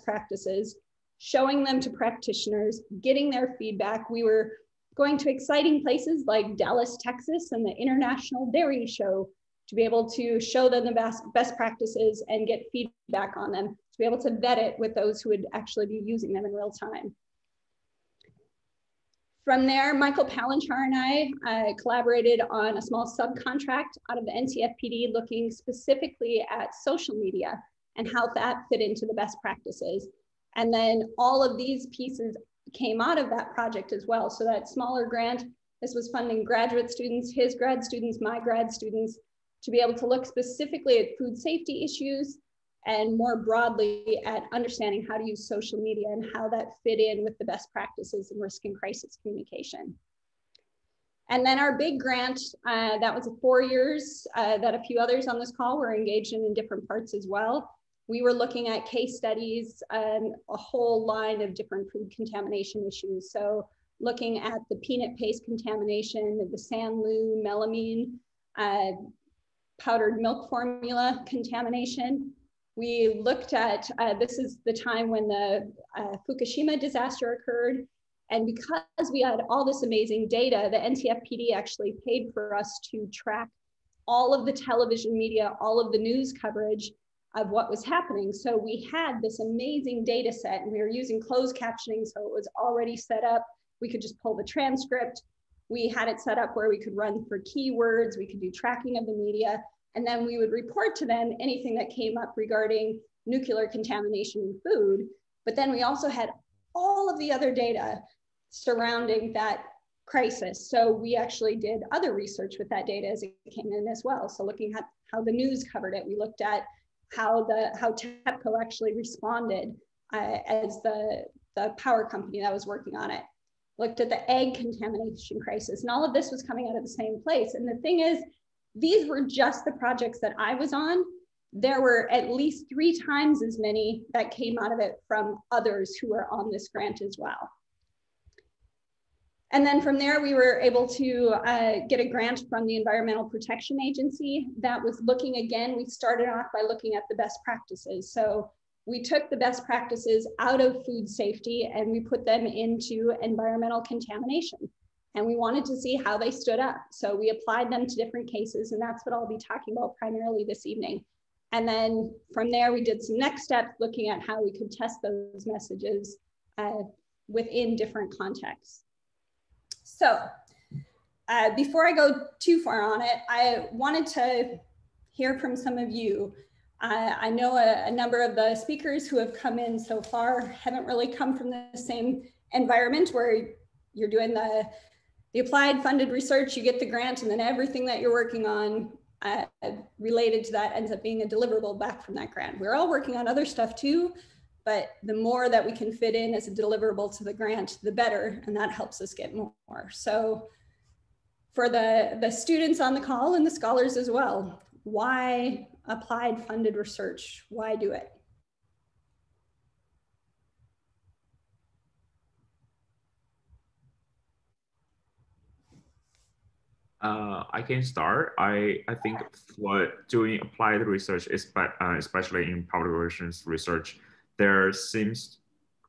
practices, showing them to practitioners, getting their feedback. We were going to exciting places like Dallas, Texas, and the International Dairy Show to be able to show them the best, best practices and get feedback on them, to be able to vet it with those who would actually be using them in real time. From there, Michael Palenchar and I uh, collaborated on a small subcontract out of the NCFPD looking specifically at social media and how that fit into the best practices. And then all of these pieces came out of that project as well. So that smaller grant, this was funding graduate students, his grad students, my grad students, to be able to look specifically at food safety issues and more broadly at understanding how to use social media and how that fit in with the best practices in risk and crisis communication. And then our big grant, uh, that was four years uh, that a few others on this call were engaged in in different parts as well. We were looking at case studies, and a whole line of different food contamination issues. So looking at the peanut paste contamination, the Sanlu melamine, uh, powdered milk formula contamination. We looked at, uh, this is the time when the uh, Fukushima disaster occurred. And because we had all this amazing data, the NCFPD actually paid for us to track all of the television media, all of the news coverage of what was happening. So we had this amazing data set and we were using closed captioning. So it was already set up. We could just pull the transcript. We had it set up where we could run for keywords, we could do tracking of the media, and then we would report to them anything that came up regarding nuclear contamination in food. But then we also had all of the other data surrounding that crisis. So we actually did other research with that data as it came in as well. So looking at how the news covered it, we looked at how the how TEPCO actually responded uh, as the the power company that was working on it looked at the egg contamination crisis, and all of this was coming out of the same place. And the thing is, these were just the projects that I was on. There were at least three times as many that came out of it from others who were on this grant as well. And then from there, we were able to uh, get a grant from the Environmental Protection Agency that was looking again, we started off by looking at the best practices. So we took the best practices out of food safety and we put them into environmental contamination. And we wanted to see how they stood up. So we applied them to different cases, and that's what I'll be talking about primarily this evening. And then from there, we did some next steps looking at how we could test those messages uh, within different contexts. So uh, before I go too far on it, I wanted to hear from some of you uh, I know a, a, number of the speakers who have come in so far haven't really come from the same environment where you're doing the, the applied funded research, you get the grant, and then everything that you're working on uh, related to that ends up being a deliverable back from that grant. We're all working on other stuff too, but the more that we can fit in as a deliverable to the grant, the better, and that helps us get more. So for the, the students on the call and the scholars as well, why applied funded research. Why do it? Uh, I can start. I, I think for doing applied research, is, uh, especially in public relations research, there seems,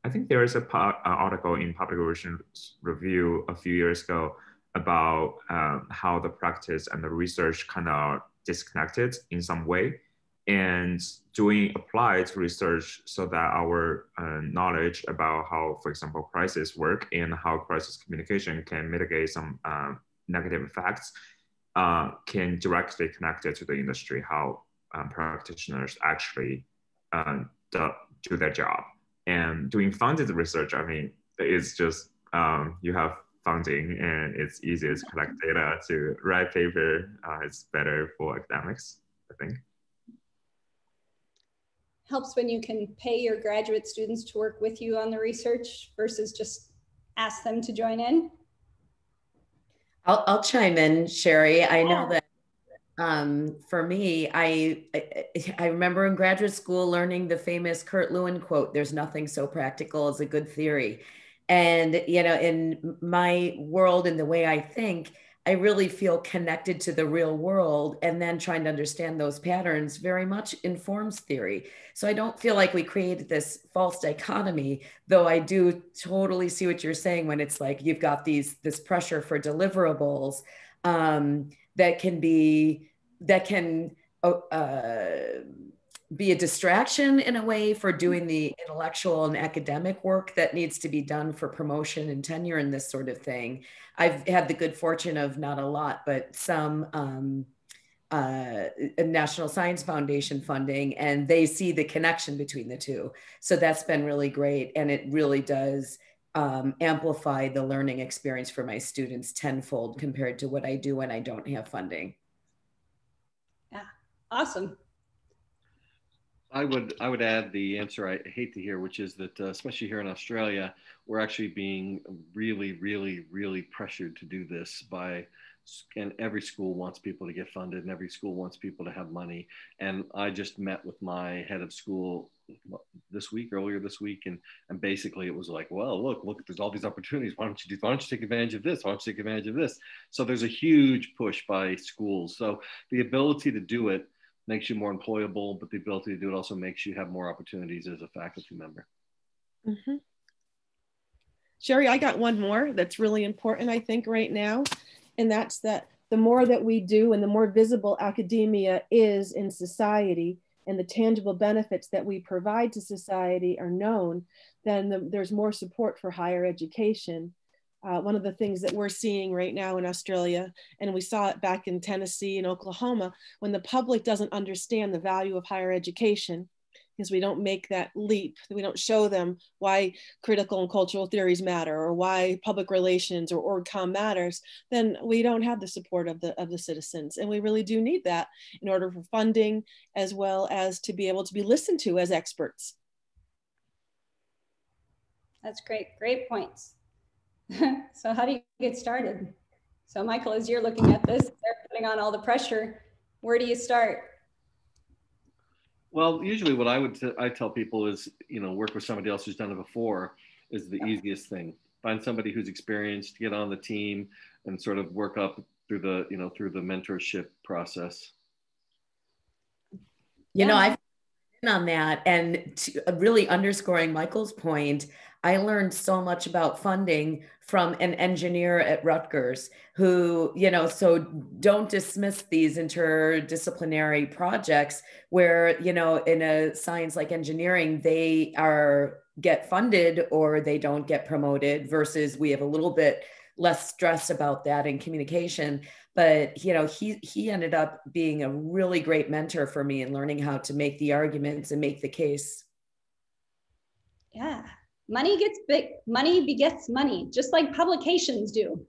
I think there is a uh, article in Public Relations Review a few years ago about um, how the practice and the research kind of disconnected in some way. And doing applied research so that our uh, knowledge about how, for example, crisis work and how crisis communication can mitigate some uh, negative effects uh, can directly connect it to the industry, how um, practitioners actually uh, do, do, their job. And doing funded research, I mean, it's just um, you have funding and it's easier to collect data to write paper. Uh, it's better for academics, I think. Helps when you can pay your graduate students to work with you on the research versus just ask them to join in. I'll, I'll chime in, Shari. I know that um, for me, I, I, I remember in graduate school learning the famous Kurt Lewin quote: "There's nothing so practical as a good theory." And, you know, in my world and the way I think, I really feel connected to the real world. And then trying to understand those patterns very much informs theory. So I don't feel like we created this false dichotomy, though I do totally see what you're saying when it's like you've got these this pressure for deliverables um, that can be that can uh, uh be a distraction in a way for doing the intellectual and academic work that needs to be done for promotion and tenure and this sort of thing. I've had the good fortune of not a lot, but some um, uh, National Science Foundation funding, and they see the connection between the two. So that's been really great, and it really does um, amplify the learning experience for my students tenfold compared to what I do when I don't have funding. Yeah, awesome. I would I would add the answer I hate to hear, which is that uh, especially here in Australia, we're actually being really, really, really pressured to do this by, and every school wants people to get funded, and every school wants people to have money. And I just met with my head of school this week, earlier this week, and and basically it was like, well, look, look, there's all these opportunities. Why don't you do? Why don't you take advantage of this? Why don't you take advantage of this? So there's a huge push by schools. So the ability to do it makes you more employable, but the ability to do it also makes you have more opportunities as a faculty member. Mm-hmm. Shari, I got one more that's really important, I think, right now. And that's that the more that we do and the more visible academia is in society and the tangible benefits that we provide to society are known, then the, there's more support for higher education. Uh, one of the things that we're seeing right now in Australia, and we saw it back in Tennessee and Oklahoma, when the public doesn't understand the value of higher education, because we don't make that leap, we don't show them why critical and cultural theories matter or why public relations or org-com matters, then we don't have the support of the, of the citizens. And we really do need that in order for funding as well as to be able to be listened to as experts. That's great, great points. so how do you get started? So Michael, as you're looking at this, they're putting on all the pressure. Where do you start? Well, usually what I would t- I tell people is, you know, work with somebody else who's done it before is the easiest thing. Find somebody who's experienced, get on the team, and sort of work up through the, you know, through the mentorship process. You know, I've been on that, and to, uh, really underscoring Michael's point, I learned so much about funding from an engineer at Rutgers who, you know, so don't dismiss these interdisciplinary projects where, you know, in a science like engineering, they are get funded or they don't get promoted versus we have a little bit less stress about that in communication. But you know he he ended up being a really great mentor for me in learning how to make the arguments and make the case. Yeah money gets big, money begets money, just like publications do,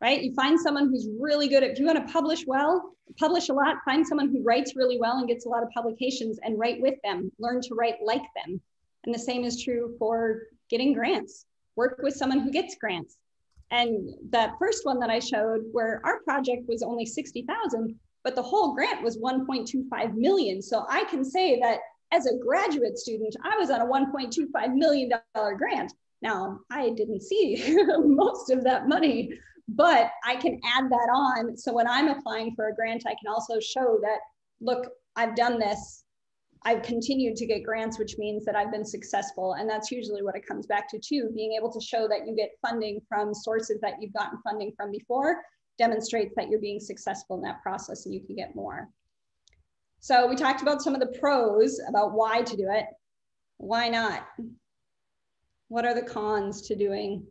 right? You find someone who's really good at, if you want to publish well, publish a lot, find someone who writes really well and gets a lot of publications and write with them, learn to write like them. And the same is true for getting grants. Work with someone who gets grants. And that first one that I showed where our project was only 60,000, but the whole grant was 1.25 million. So I can say that as a graduate student, I was on a $1.25 million grant. Now, I didn't see most of that money, but I can add that on. So when I'm applying for a grant, I can also show that, look, I've done this. I've continued to get grants, which means that I've been successful. And that's usually what it comes back to, too. Being able to show that you get funding from sources that you've gotten funding from before demonstrates that you're being successful in that process and you can get more. So we talked about some of the pros about why to do it. Why not? What are the cons to doing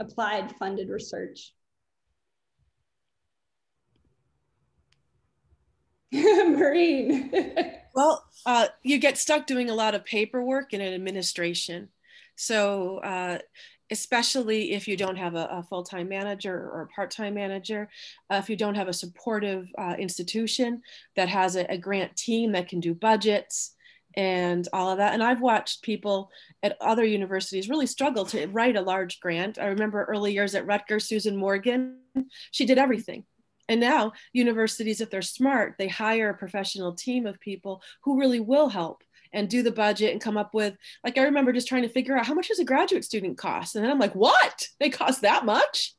applied funded research? Maureen. well, uh, you get stuck doing a lot of paperwork and administration. So uh, especially if you don't have a, a full-time manager or a part-time manager, uh, if you don't have a supportive uh, institution that has a, a, grant team that can do budgets and all of that. And I've watched people at other universities really struggle to write a large grant. I remember early years at Rutgers, Susan Morgan, she did everything. And now universities, if they're smart, they hire a professional team of people who really will help and do the budget and come up with like I remember just trying to figure out how much does a graduate student cost, and then I'm like, what? They cost that much?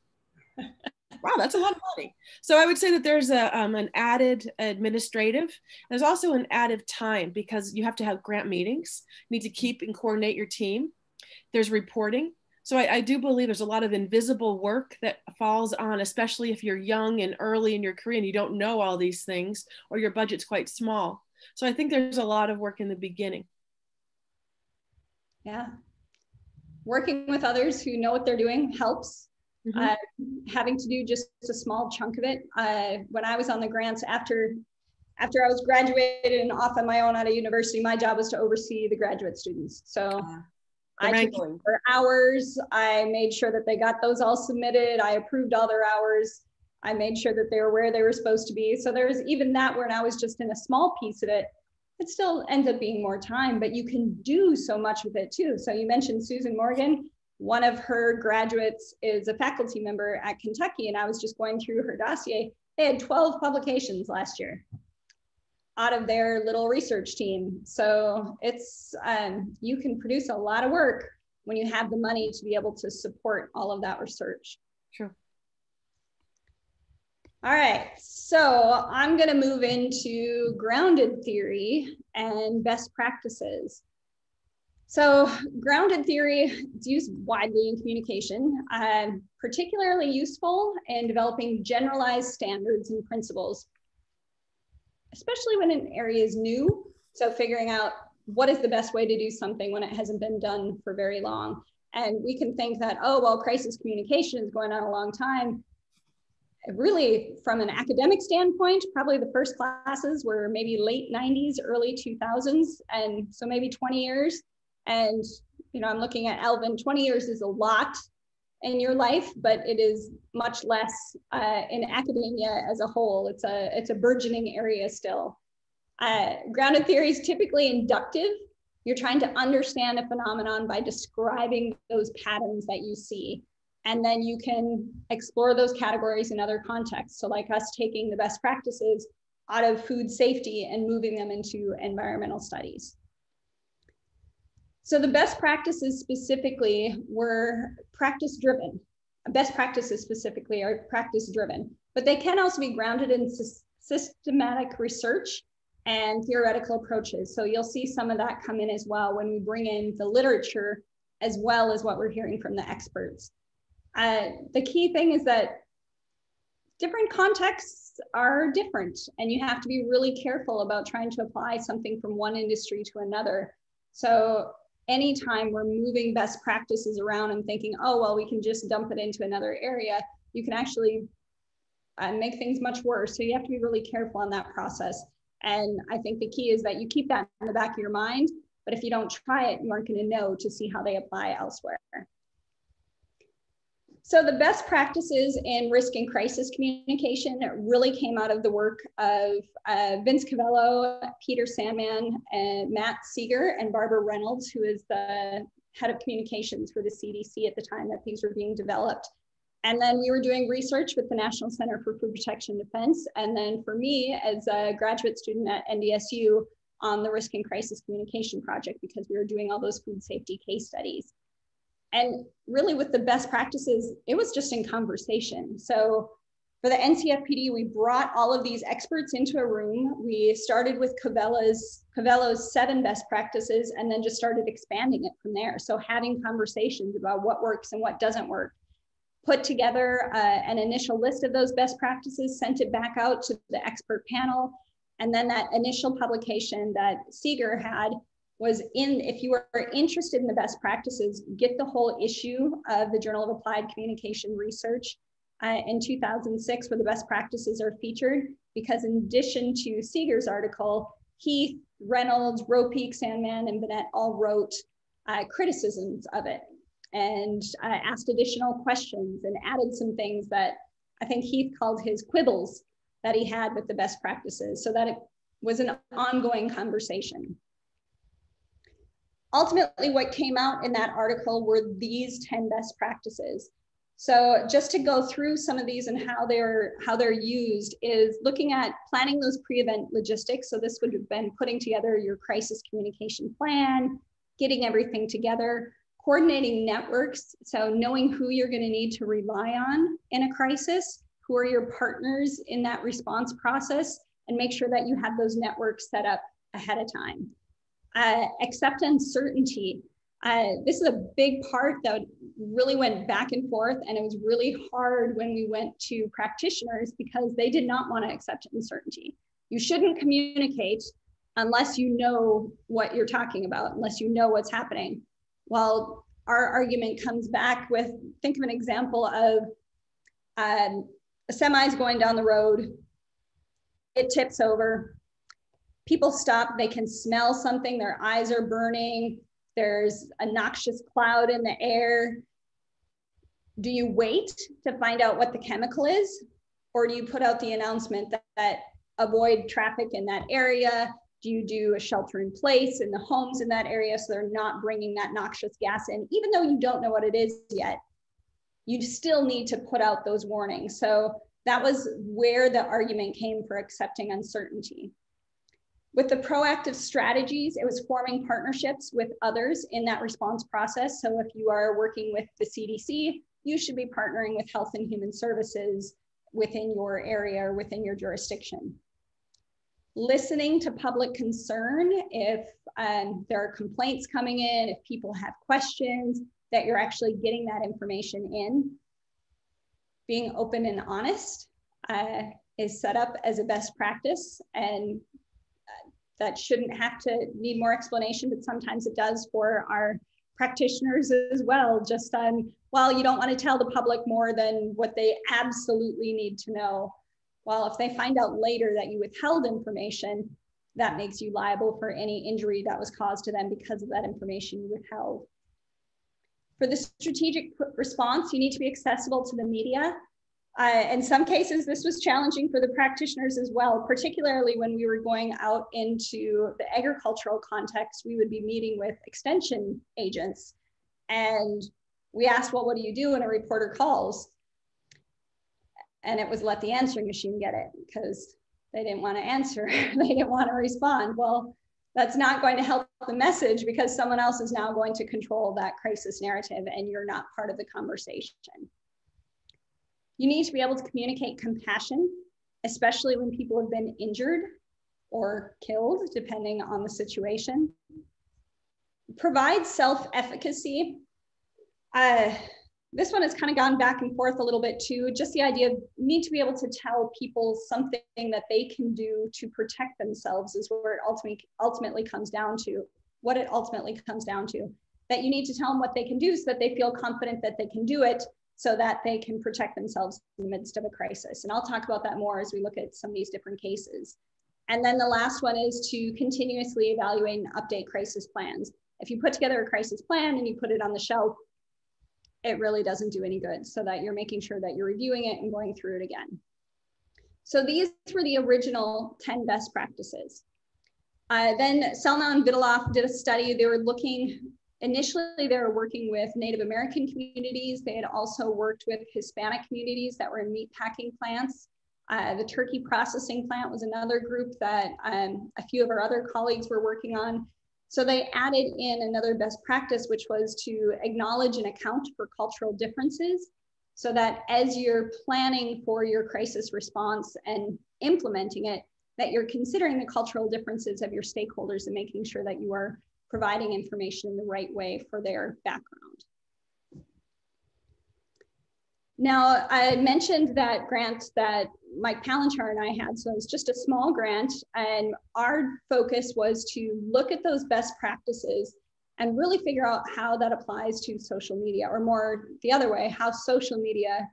wow, that's a lot of money. So I would say that there's a, um, an added administrative. There's also an added time because you have to have grant meetings. You need to keep and coordinate your team. There's reporting. So I, I do believe there's a lot of invisible work that falls on, especially if you're young and early in your career and you don't know all these things or your budget's quite small. So I think there's a lot of work in the beginning. Yeah. Working with others who know what they're doing helps. Mm-hmm. Uh, having to do just a small chunk of it. Uh, when I was on the grants after after I was graduated and off on my own at a university, my job was to oversee the graduate students. So uh, I took for hours. I made sure that they got those all submitted. I approved all their hours. I made sure that they were where they were supposed to be. So there's even that when I was just in a small piece of it, it still ends up being more time, but you can do so much with it too. So you mentioned Susan Morgan. One of her graduates is a faculty member at Kentucky, and I was just going through her dossier. They had 12 publications last year out of their little research team. So it's, um, you can produce a lot of work when you have the money to be able to support all of that research. Sure. All right, so I'm going to move into grounded theory and best practices. So grounded theory is used widely in communication, uh, particularly useful in developing generalized standards and principles, especially when an area is new. So figuring out what is the best way to do something when it hasn't been done for very long. And we can think that, oh, well, crisis communication is going on a long time really from an academic standpoint, probably the first classes were maybe late 90s, early 2000s, and so maybe 20 years. And you know, I'm looking at Alvin. 20 years is a lot in your life, but it is much less uh, in academia as a whole. It's a it's a burgeoning area still. Uh, grounded theory is typically inductive. You're trying to understand a phenomenon by describing those patterns that you see. And then you can explore those categories in other contexts. So like us taking the best practices out of food safety and moving them into environmental studies. So the best practices specifically were practice driven. Best practices specifically are practice driven, but they can also be grounded in systematic research and theoretical approaches. So you'll see some of that come in as well when we bring in the literature as well as what we're hearing from the experts. Uh, the key thing is that different contexts are different and you have to be really careful about trying to apply something from one industry to another. So anytime we're moving best practices around and thinking, oh, well, we can just dump it into another area, you can actually uh, make things much worse. So you have to be really careful on that process. And I think the key is that you keep that in the back of your mind, but if you don't try it, you aren't going to know to see how they apply elsewhere. So the best practices in risk and crisis communication really came out of the work of uh, Vince Covello, Peter Sandman, and Matt Seeger, and Barbara Reynolds, who is the head of communications for the CDC at the time that these were being developed. And then we were doing research with the National Center for Food Protection and Defense. And then for me, as a graduate student at NDSU, on the risk and crisis communication project because we were doing all those food safety case studies. And really, with the best practices, it was just in conversation. So for the NCFPD, we brought all of these experts into a room. We started with Covello's, Covello's seven best practices and then just started expanding it from there. So having conversations about what works and what doesn't work. Put together uh, an initial list of those best practices, sent it back out to the expert panel. And then that initial publication that Seeger had was in, if you were interested in the best practices, get the whole issue of the Journal of Applied Communication Research uh, in 2006 where the best practices are featured because in addition to Seeger's article, Heath, Reynolds, Ropeik, Sandman, and Bennett all wrote uh, criticisms of it and uh, asked additional questions and added some things that I think Heath called his quibbles that he had with the best practices so that it was an ongoing conversation ultimately what came out in that article were these 10 best practices. So just to go through some of these and how they're how they're used is looking at planning those pre-event logistics. So this would have been putting together your crisis communication plan, getting everything together, coordinating networks. So knowing who you're going to need to rely on in a crisis who are your partners in that response process, and make sure that you have those networks set up ahead of time. Uh, accept uncertainty. Uh, this is a big part that really went back and forth, and it was really hard when we went to practitioners because they did not want to accept uncertainty. You shouldn't communicate unless you know what you're talking about, unless you know what's happening. Well, our argument comes back with think of an example of um, a semi is going down the road, it tips over, people stop, they can smell something, their eyes are burning, there's a noxious cloud in the air. Do you wait to find out what the chemical is? Or do you put out the announcement that, that avoid traffic in that area? Do you do a shelter in place in the homes in that area so they're not bringing that noxious gas in? Even though you don't know what it is yet, you still need to put out those warnings. So that was where the argument came for accepting uncertainty. With the proactive strategies, it was forming partnerships with others in that response process. So if you are working with the CDC, you should be partnering with Health and Human Services within your area or within your jurisdiction. Listening to public concern, if um, there are complaints coming in, if people have questions, that you're actually getting that information in. Being open and honest uh, is set up as a best practice and that shouldn't have to need more explanation, but sometimes it does for our practitioners as well. Just on, well, you don't want to tell the public more than what they absolutely need to know. Well, if they find out later that you withheld information, that makes you liable for any injury that was caused to them because of that information you withheld. For the strategic response, you need to be accessible to the media uh, in some cases, this was challenging for the practitioners as well, particularly when we were going out into the agricultural context. We would be meeting with extension agents, and we asked, Well, what do you do when a reporter calls? And it was let the answering machine get it because they didn't want to answer, they didn't want to respond. Well, that's not going to help the message because someone else is now going to control that crisis narrative and you're not part of the conversation. You need to be able to communicate compassion, especially when people have been injured or killed, depending on the situation. Provide self efficacy. Uh, this one has kind of gone back and forth a little bit too. Just the idea of need to be able to tell people something that they can do to protect themselves is where it ultimately ultimately comes down to. What it ultimately comes down to. That you need to tell them what they can do so that they feel confident that they can do it so that they can protect themselves in the midst of a crisis. And I'll talk about that more as we look at some of these different cases. And then the last one is to continuously evaluate and update crisis plans. If you put together a crisis plan and you put it on the shelf, it really doesn't do any good so that you're making sure that you're reviewing it and going through it again. So these were the original 10 best practices. Uh, then Sellnow and Vidoloff did a study. They were looking Initially, they were working with Native American communities. They had also worked with Hispanic communities that were in meat packing plants. Uh, the turkey processing plant was another group that um, a few of our other colleagues were working on. So they added in another best practice, which was to acknowledge and account for cultural differences so that as you're planning for your crisis response and implementing it, that you're considering the cultural differences of your stakeholders and making sure that you are providing information in the right way for their background. Now, I mentioned that grant that Mike Palenchar and I had, so it was just a small grant, and our focus was to look at those best practices and really figure out how that applies to social media, or more the other way, how social media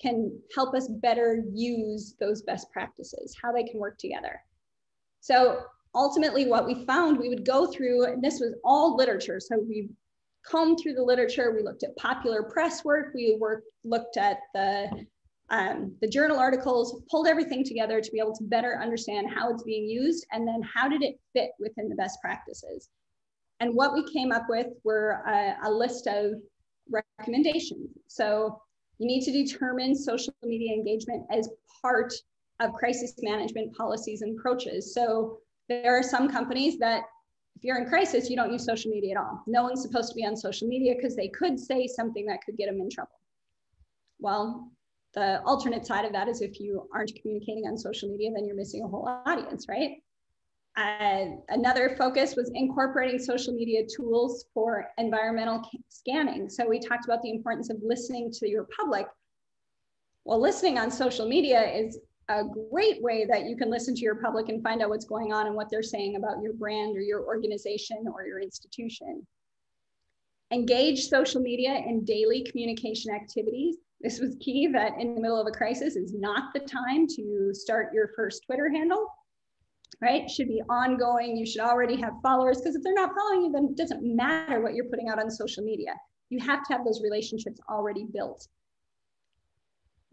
can help us better use those best practices, how they can work together. So ultimately what we found, we would go through, and this was all literature. So we combed through the literature. We looked at popular press work. We worked, looked at the, um, the journal articles, pulled everything together to be able to better understand how it's being used and then how did it fit within the best practices. And what we came up with were a, a list of recommendations. So you need to determine social media engagement as part of crisis management policies and approaches. So there are some companies that if you're in crisis, you don't use social media at all. No one's supposed to be on social media because they could say something that could get them in trouble. Well, The alternate side of that is if you aren't communicating on social media, then you're missing a whole audience, right? Uh, another focus was incorporating social media tools for environmental scanning. So we talked about the importance of listening to your public. Well, listening on social media is a great way that you can listen to your public and find out what's going on and what they're saying about your brand or your organization or your institution. Engage social media in daily communication activities. This was key that in the middle of a crisis is not the time to start your first Twitter handle right? Should be ongoing. You should already have followers because if they're not following you, then it doesn't matter what you're putting out on social media. You have to have those relationships already built.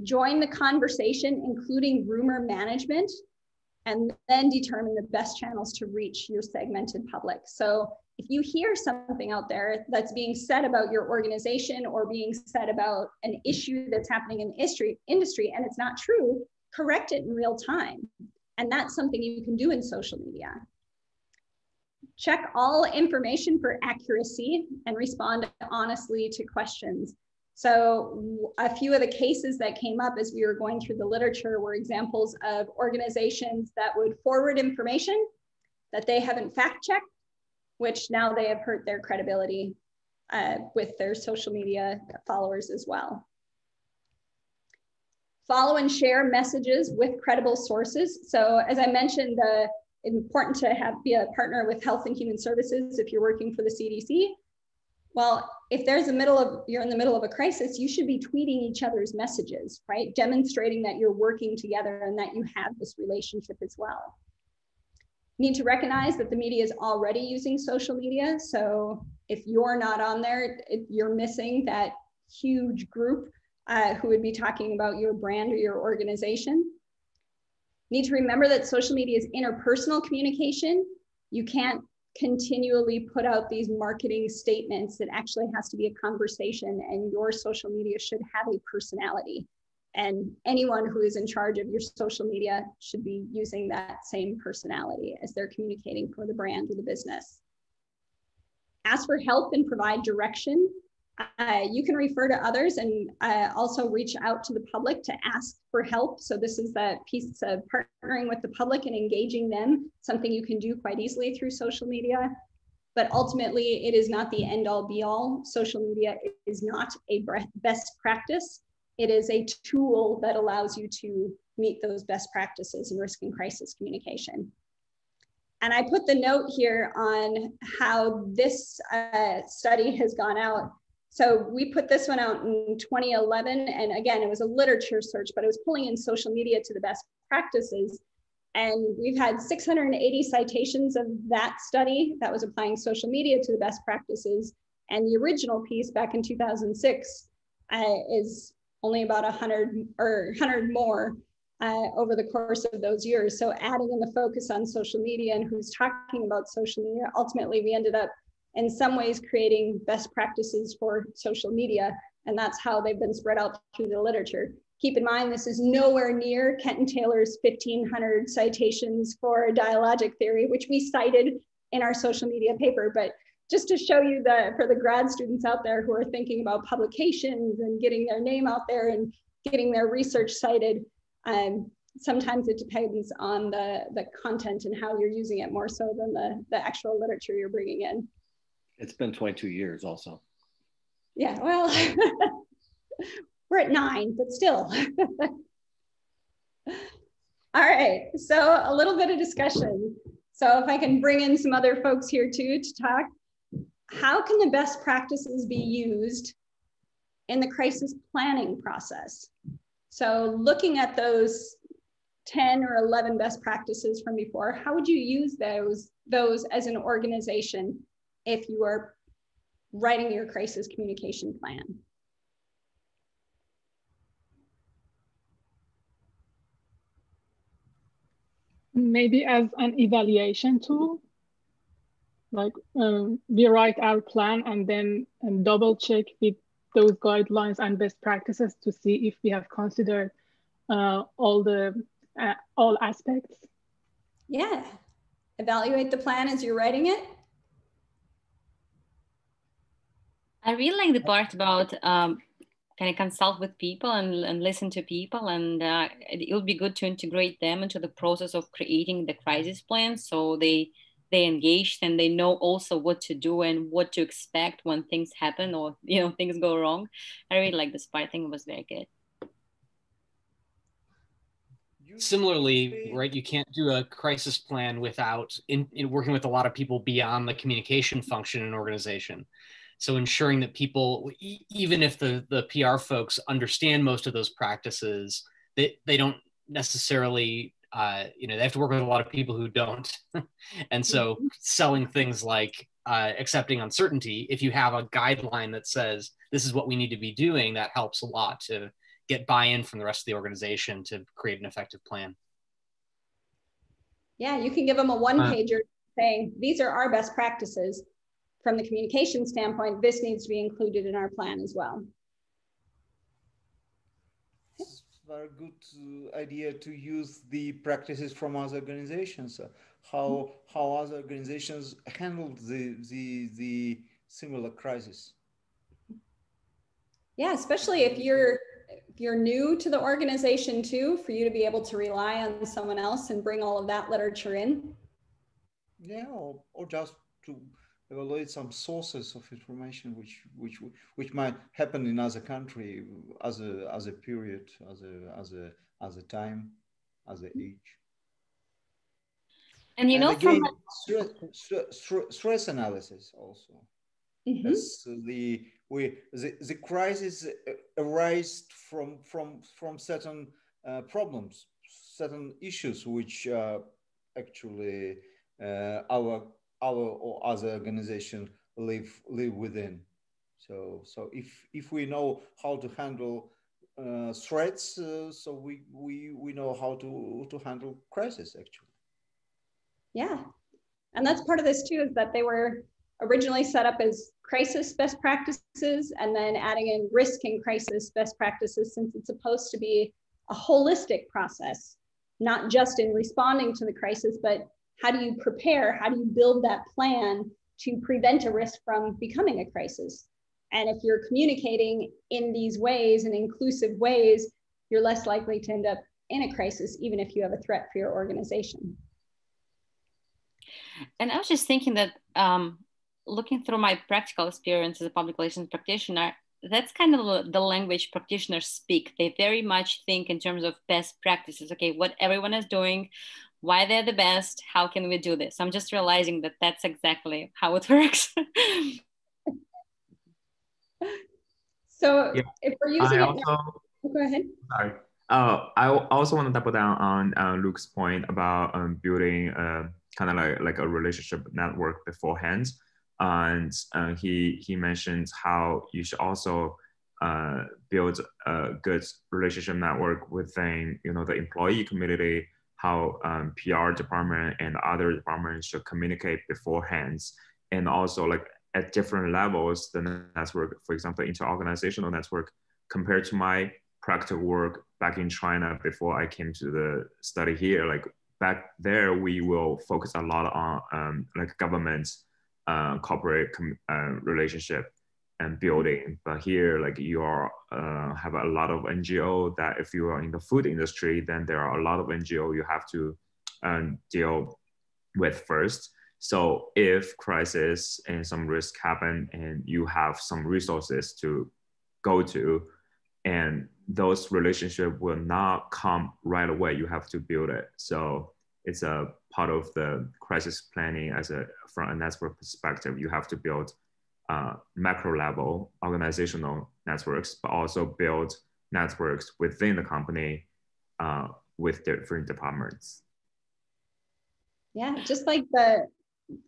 Join the conversation, including rumor management, and then determine the best channels to reach your segmented public. So if you hear something out there that's being said about your organization or being said about an issue that's happening in the industry, industry and it's not true, correct it in real time. And that's something you can do in social media. Check all information for accuracy and respond honestly to questions. So a few of the cases that came up as we were going through the literature were examples of organizations that would forward information that they haven't fact checked, which now they have hurt their credibility uh, with their social media followers as well. Follow and share messages with credible sources. So as I mentioned, the important to have be a partner with Health and Human Services if you're working for the CDC. Well, if there's a middle of you're in the middle of a crisis, you should be tweeting each other's messages, right? Demonstrating that you're working together and that you have this relationship as well. You need to recognize that the media is already using social media. So if you're not on there, you're missing that huge group uh, who would be talking about your brand or your organization. You Need to remember that social media is interpersonal communication. You can't continually put out these marketing statements. It actually has to be a conversation, and your social media should have a personality. And anyone who is in charge of your social media should be using that same personality as they're communicating for the brand or the business. Ask for help and provide direction. Uh, you can refer to others and uh, also reach out to the public to ask for help. So this is that piece of partnering with the public and engaging them, something you can do quite easily through social media. But ultimately, it is not the end all be all. Social media is not a best practice. It is a tool that allows you to meet those best practices in risk and crisis communication. And I put the note here on how this uh, study has gone out so we put this one out in 2011. And again, it was a literature search, but it was pulling in social media to the best practices. And we've had 680 citations of that study that was applying social media to the best practices. And the original piece back in 2006 uh, is only about 100 or 100 more uh, over the course of those years. So adding in the focus on social media and who's talking about social media, ultimately we ended up in some ways creating best practices for social media. And that's how they've been spread out through the literature. Keep in mind, this is nowhere near Kent and Taylor's 1500 citations for dialogic theory, which we cited in our social media paper. But just to show you that for the grad students out there who are thinking about publications and getting their name out there and getting their research cited, um, sometimes it depends on the, the content and how you're using it more so than the, the actual literature you're bringing in. It's been 22 years also. Yeah, well, we're at nine, but still. All right, so a little bit of discussion. So if I can bring in some other folks here too to talk, how can the best practices be used in the crisis planning process? So looking at those 10 or 11 best practices from before, how would you use those, those as an organization if you are writing your crisis communication plan. Maybe as an evaluation tool, like um, we write our plan and then and double check with those guidelines and best practices to see if we have considered uh, all the uh, all aspects. Yeah, evaluate the plan as you're writing it I really like the part about um, kind of consult with people and, and listen to people and uh, it would be good to integrate them into the process of creating the crisis plan so they they engaged and they know also what to do and what to expect when things happen or you know things go wrong. I really like this part i think it was very good. Similarly right you can't do a crisis plan without in, in, working with a lot of people beyond the communication function in an organization so ensuring that people even if the the pr folks understand most of those practices they, they don't necessarily uh, you know they have to work with a lot of people who don't. And so mm-hmm. selling things like uh, accepting uncertainty if you have a guideline that says this is what we need to be doing that helps a lot to get buy-in from the rest of the organization to create an effective plan. Yeah you can give them a one pager uh, saying these are our best practices from the communication standpoint this needs to be included in our plan as well It's a very good idea to use the practices from other organizations. Uh, how how other organizations handled the the the similar crisis. Yeah, especially if you're if you're new to the organization too, for you to be able to rely on someone else and bring all of that literature in. Yeah, or, or just to evaluate some sources of information which which which might happen in other country as a as a period as a as a as a time as a age. And you and know again, from stress, stress, stress, analysis also. Mm-hmm. That's the we the, the crisis arised from from from certain uh, problems certain issues which uh, actually uh, our our or other organization live live within. So so if if we know how to handle uh, threats, uh, so we we we know how to to handle crisis actually. Yeah, and that's part of this too is that they were originally set up as crisis best practices and then adding in risk and crisis best practices since it's supposed to be a holistic process, not just in responding to the crisis, but how do you prepare? How do you build that plan to prevent a risk from becoming a crisis? And if you're communicating in these ways and inclusive ways, you're less likely to end up in a crisis, even if you have a threat for your organization. And I was just thinking that um, looking through my practical experience as a public relations practitioner, that's kind of the language practitioners speak. They very much think in terms of best practices. Okay, what everyone is doing, why they're the best how can we do this i'm just realizing that that's exactly how it works so yeah. if we're using I it also, now, go ahead sorry uh, I also want to double down on uh, Luke's point about um, building uh, kind of like, like a relationship network beforehand. And uh, he, he mentioned how you should also uh, build a good relationship network within you know, the employee community how um, PR department and other departments should communicate beforehand, and also like at different levels, the network, for example, interorganizational network, compared to my practical work back in China before I came to the study here, like back there, we will focus a lot on um, like government, uh, corporate uh, relationship and building. But here, like you are uh, have a lot of NGO that if you are in the food industry, then there are a lot of NGO you have to um, deal with first. So if crisis and some risk happen and you have some resources to go to, and those relationship will not come right away. You have to build it. So it's a part of the crisis planning as a from a network perspective. You have to build uh, macro level organizational networks, but also build networks within the company uh, with different departments. Yeah, just like the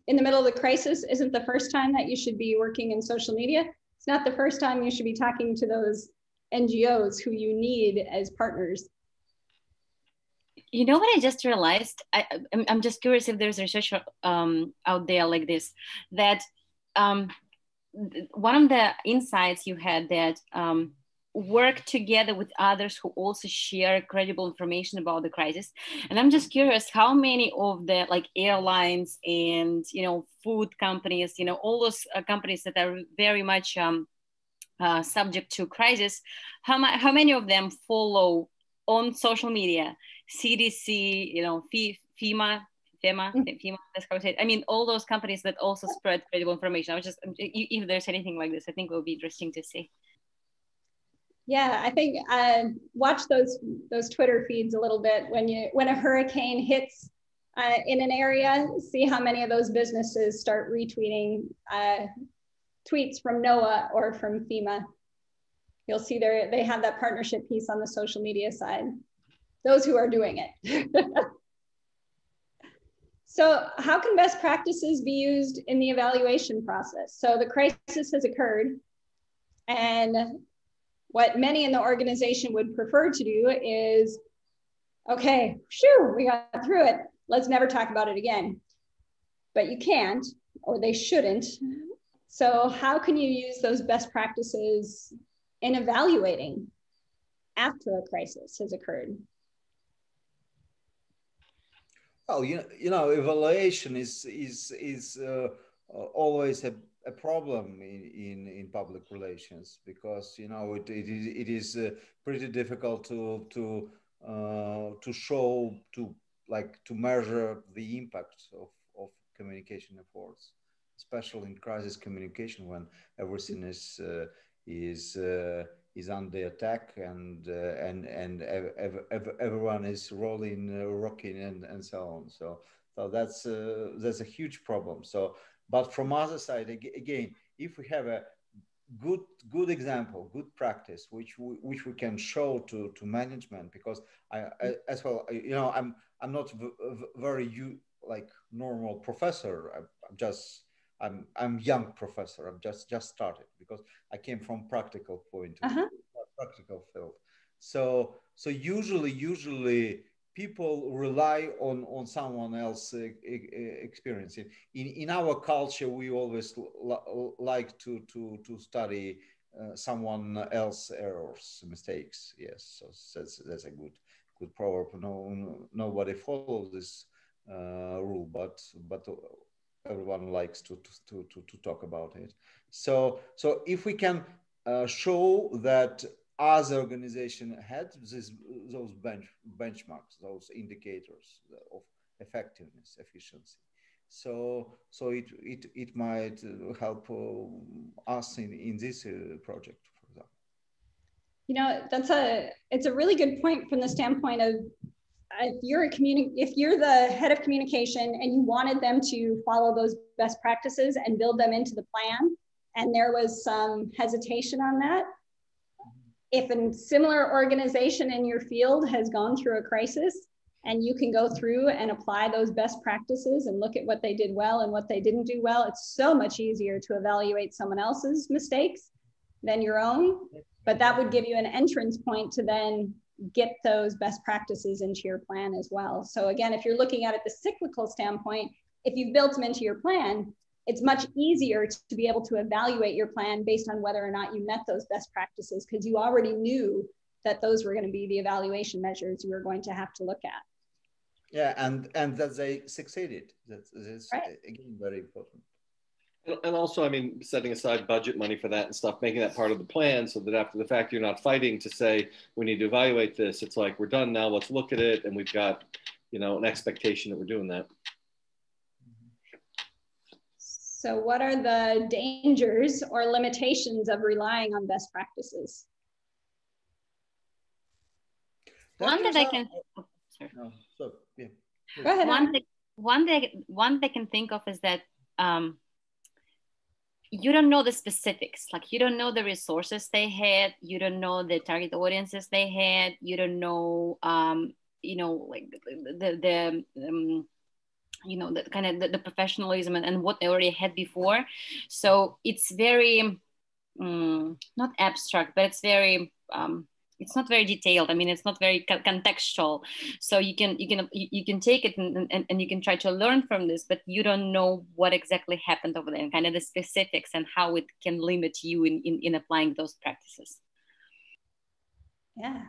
in the middle of the crisis isn't the first time that you should be working in social media. It's not the first time you should be talking to those NGOs who you need as partners. You know what I just realized? I, am just curious if there's research um, out there like this that um, one of the insights you had that um, work together with others who also share credible information about the crisis. And i'm just curious how many of the like airlines and you know food companies you know all those uh, companies that are very much um, uh, subject to crisis, how, ma- how many of them follow on social media, CDC, you know, FEMA, FEMA, mm-hmm. FEMA, that's how I say it. I mean, all those companies that also spread credible information. I was just, if there's anything like this, I think it would be interesting to see. Yeah, I think uh, watch those those Twitter feeds a little bit when you when a hurricane hits uh, in an area. See how many of those businesses start retweeting uh, tweets from NOAA or from FEMA. You'll see there they have that partnership piece on the social media side. Those who are doing it. so how can best practices be used in the evaluation process? So the crisis has occurred and what many in the organization would prefer to do is, okay, shoo, we got through it. Let's never talk about it again. But you can't, or they shouldn't. So, how can you use those best practices in evaluating after a crisis has occurred? Well, you know, you know, evaluation is is is uh, always a a problem in, in, in public relations because you know it, it is, it is uh, pretty difficult to to uh, to show to like to measure the impact of, of communication efforts especially in crisis communication when everything is uh, is uh, is under attack and uh, and and ev ev everyone is rolling uh, rocking and, and so on so so that's that's a huge problem so but from other side, again, if we have a good good example, good practice, which we, which we can show to to management, because I, as well, you know, I'm I'm not very you like normal professor. I'm just I'm I'm young professor. I'm just just started because I came from practical point, uh -huh. practical field. So so usually usually people rely on on someone else uh, experience in in our culture we always like to to to study uh, someone else errors mistakes yes so that's that's a good good proverb no nobody follows this uh, rule but but everyone likes to, to to to talk about it so so if we can uh, show that as organization had this, those bench, benchmarks, those indicators of effectiveness, efficiency. So, so it, it, it might help uh, us in, in this uh, project, for example. You know, that's a, it's a really good point from the standpoint of if you're a communi- if you're the head of communication and you wanted them to follow those best practices and build them into the plan, and there was some hesitation on that, if a similar organization in your field has gone through a crisis and you can go through and apply those best practices and look at what they did well and what they didn't do well, it's so much easier to evaluate someone else's mistakes than your own. But that would give you an entrance point to then get those best practices into your plan as well. So again, if you're looking at it the cyclical standpoint, if you've built them into your plan, it's much easier to be able to evaluate your plan based on whether or not you met those best practices because you already knew that those were going to be the evaluation measures you were going to have to look at. Yeah, and and that they succeeded. That's, that's right. again very important. And also, I mean, setting aside budget money for that and stuff, making that part of the plan so that after the fact, you're not fighting to say, we need to evaluate this. It's like, we're done now, let's look at it. And we've got, you know, an expectation that we're doing that. So what are the dangers or limitations of relying on best practices? One that I can, oh, no, so, yeah. Go ahead. One that, one, that, one that I can think of is that um, you don't know the specifics. Like you don't know the resources they had. You don't know the target audiences they had. You don't know, um, you know, like the, the, um, you know the kind of the, the professionalism and, and, what they already had before so it's very um, not abstract but it's very um, it's not very detailed. I mean it's not very contextual. So you can you can you can take it and, and, and you can try to learn from this but you don't know what exactly happened over there and kind of the specifics and how it can limit you in in, in applying those practices. Yeah.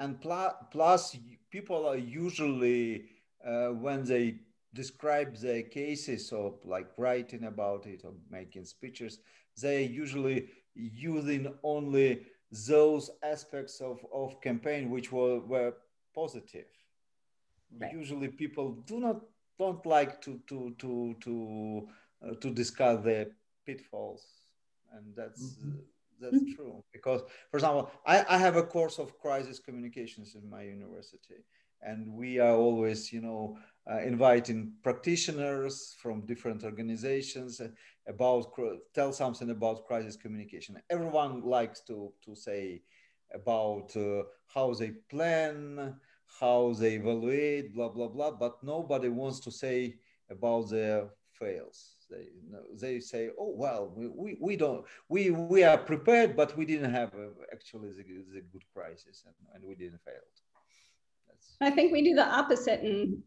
And plus, plus people are usually uh, when they describe their cases of like writing about it or making speeches, they're usually using only those aspects of, of campaign which were, were positive. Right. Usually people do not don't like to to to to uh, to discuss the pitfalls, and that's mm-hmm. uh, that's mm-hmm. true. Because, for example, I, I have a course of crisis communications in my university, and we are always, you know, uh, inviting practitioners from different organizations about tell something about crisis communication. Everyone likes to to say about uh, how they plan, how they evaluate, blah blah blah, but nobody wants to say about their fails. They they say, oh well, we, we, we don't we we are prepared, but we didn't have a, actually the, the good crisis, and, and we didn't fail. I think we do the opposite in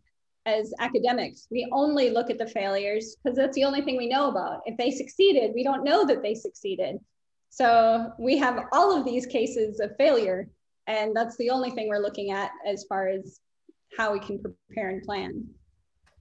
as academics. We only look at the failures because that's the only thing we know about. If they succeeded, we don't know that they succeeded. So we have all of these cases of failure, and that's the only thing we're looking at as far as how we can prepare and plan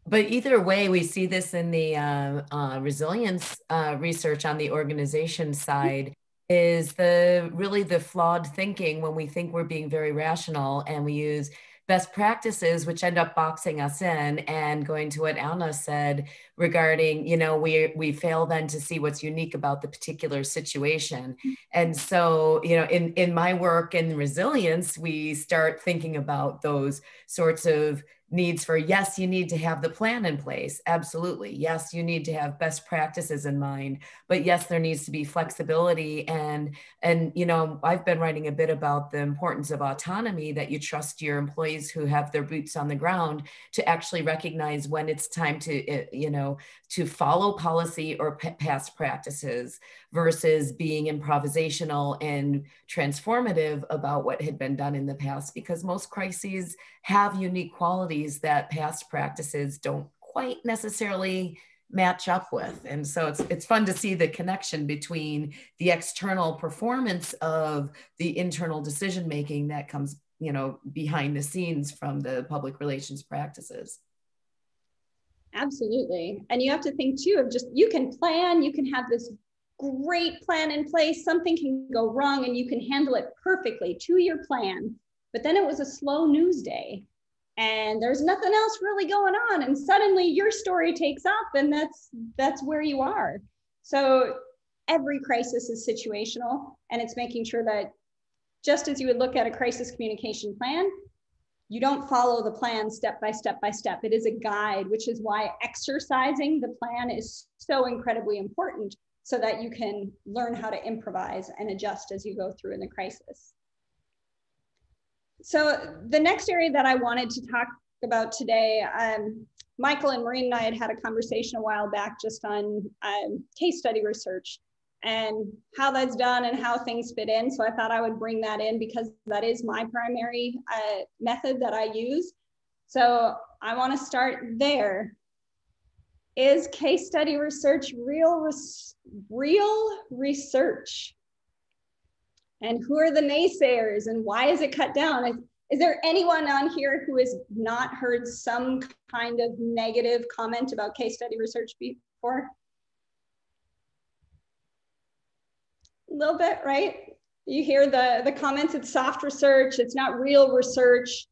but either way, we see this in the uh, uh, resilience uh, research on the organization side is the really the flawed thinking when we think we're being very rational and we use best practices which end up boxing us in and going to what anna said regarding you know we we fail then to see what's unique about the particular situation. And so you know in in my work in resilience we start thinking about those sorts of needs for yes you need to have the plan in place absolutely. Yes you need to have best practices in mind but yes there needs to be flexibility and and you know i've been writing a bit about the importance of autonomy that you trust your employees who have their boots on the ground to actually recognize when it's time to eh, you know to follow policy or p- past practices versus being improvisational and transformative about what had been done in the past because most crises have unique qualities that past practices don't quite necessarily match up with. And so it's it's fun to see the connection between the external performance of the internal decision making that comes you know behind the scenes from the public relations practices. Absolutely. And you have to think too of just you can plan you can have this great plan in place something can go wrong and you can handle it perfectly to your plan but then it was a slow news day and there's nothing else really going on. And suddenly your story takes up and that's that's where you are. So every crisis is situational and it's making sure that just as you would look at a crisis communication plan you don't follow the plan step by step by step. It is a guide which is why exercising the plan is so incredibly important so that you can learn how to improvise and adjust as you go through in the crisis so the next area that I wanted to talk about today, um, Michael and Maureen and I had had a conversation a while back just on um, case study research and how that's done and how things fit in. So I thought I would bring that in because that is my primary uh, method that I use. So I want to start there. Is case study research real, res real research? And who are the naysayers and why is it cut down? Is, is there anyone on here who has not heard some kind of negative comment about case study research before? A little bit, right? You hear the, the comments, it's soft research, it's not real research.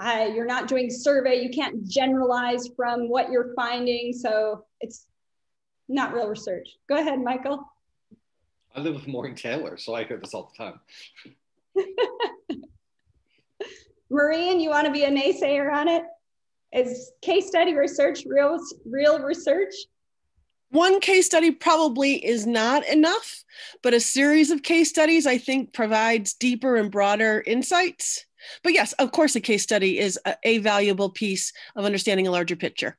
Uh, you're not doing survey, you can't generalize from what you're finding. So it's not real research. Go ahead, Michael. I live with Maureen Taylor, so I hear this all the time. Maureen, you want to be a naysayer on it? Is case study research real, real research? One case study probably is not enough, but a series of case studies I think provides deeper and broader insights. But yes, of course, a case study is a, a valuable piece of understanding a larger picture.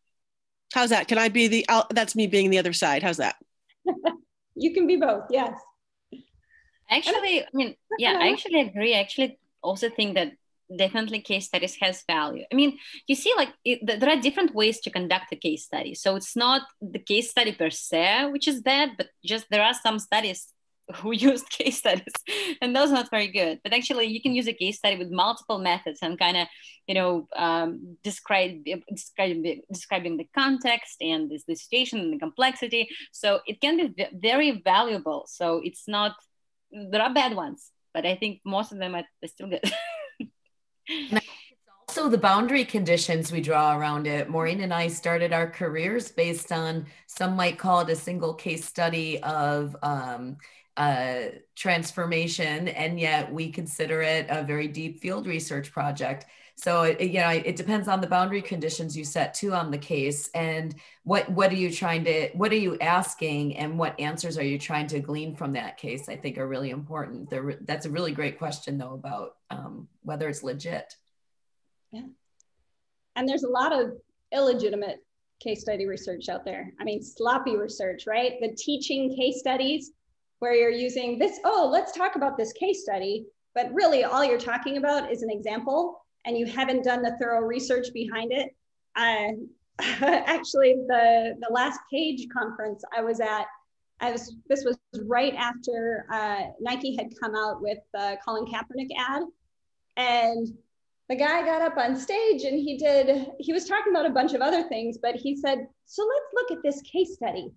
How's that? Can I be the, I'll, that's me being the other side. How's that? you can be both, yes. Actually, I mean, yeah, I actually agree. I actually also think that definitely case studies has value. I mean, you see, like it, there are different ways to conduct a case study. So it's not the case study per se, which is bad, but just there are some studies who used case studies and those are not very good but actually you can use a case study with multiple methods and kind of you know um, describe describing describing the context and this, the situation and the complexity so it can be very valuable so it's not there are bad ones, but I think most of them are still good. also the boundary conditions we draw around it. Maureen and I started our careers based on some might call it a single case study of um, uh, transformation, and yet we consider it a very deep field research project. So it, you know, it depends on the boundary conditions you set too on the case, and what what are you trying to, what are you asking, and what answers are you trying to glean from that case? I think are really important. They're, that's a really great question though about um, whether it's legit. Yeah, and there's a lot of illegitimate case study research out there. I mean, sloppy research, right? The teaching case studies where you're using this, oh, let's talk about this case study, but really all you're talking about is an example and you haven't done the thorough research behind it. Uh, actually, the, the last page conference I was at, I was, this was right after uh, Nike had come out with the Colin Kaepernick ad. And the guy got up on stage and he did, he was talking about a bunch of other things, but he said, so let's look at this case study.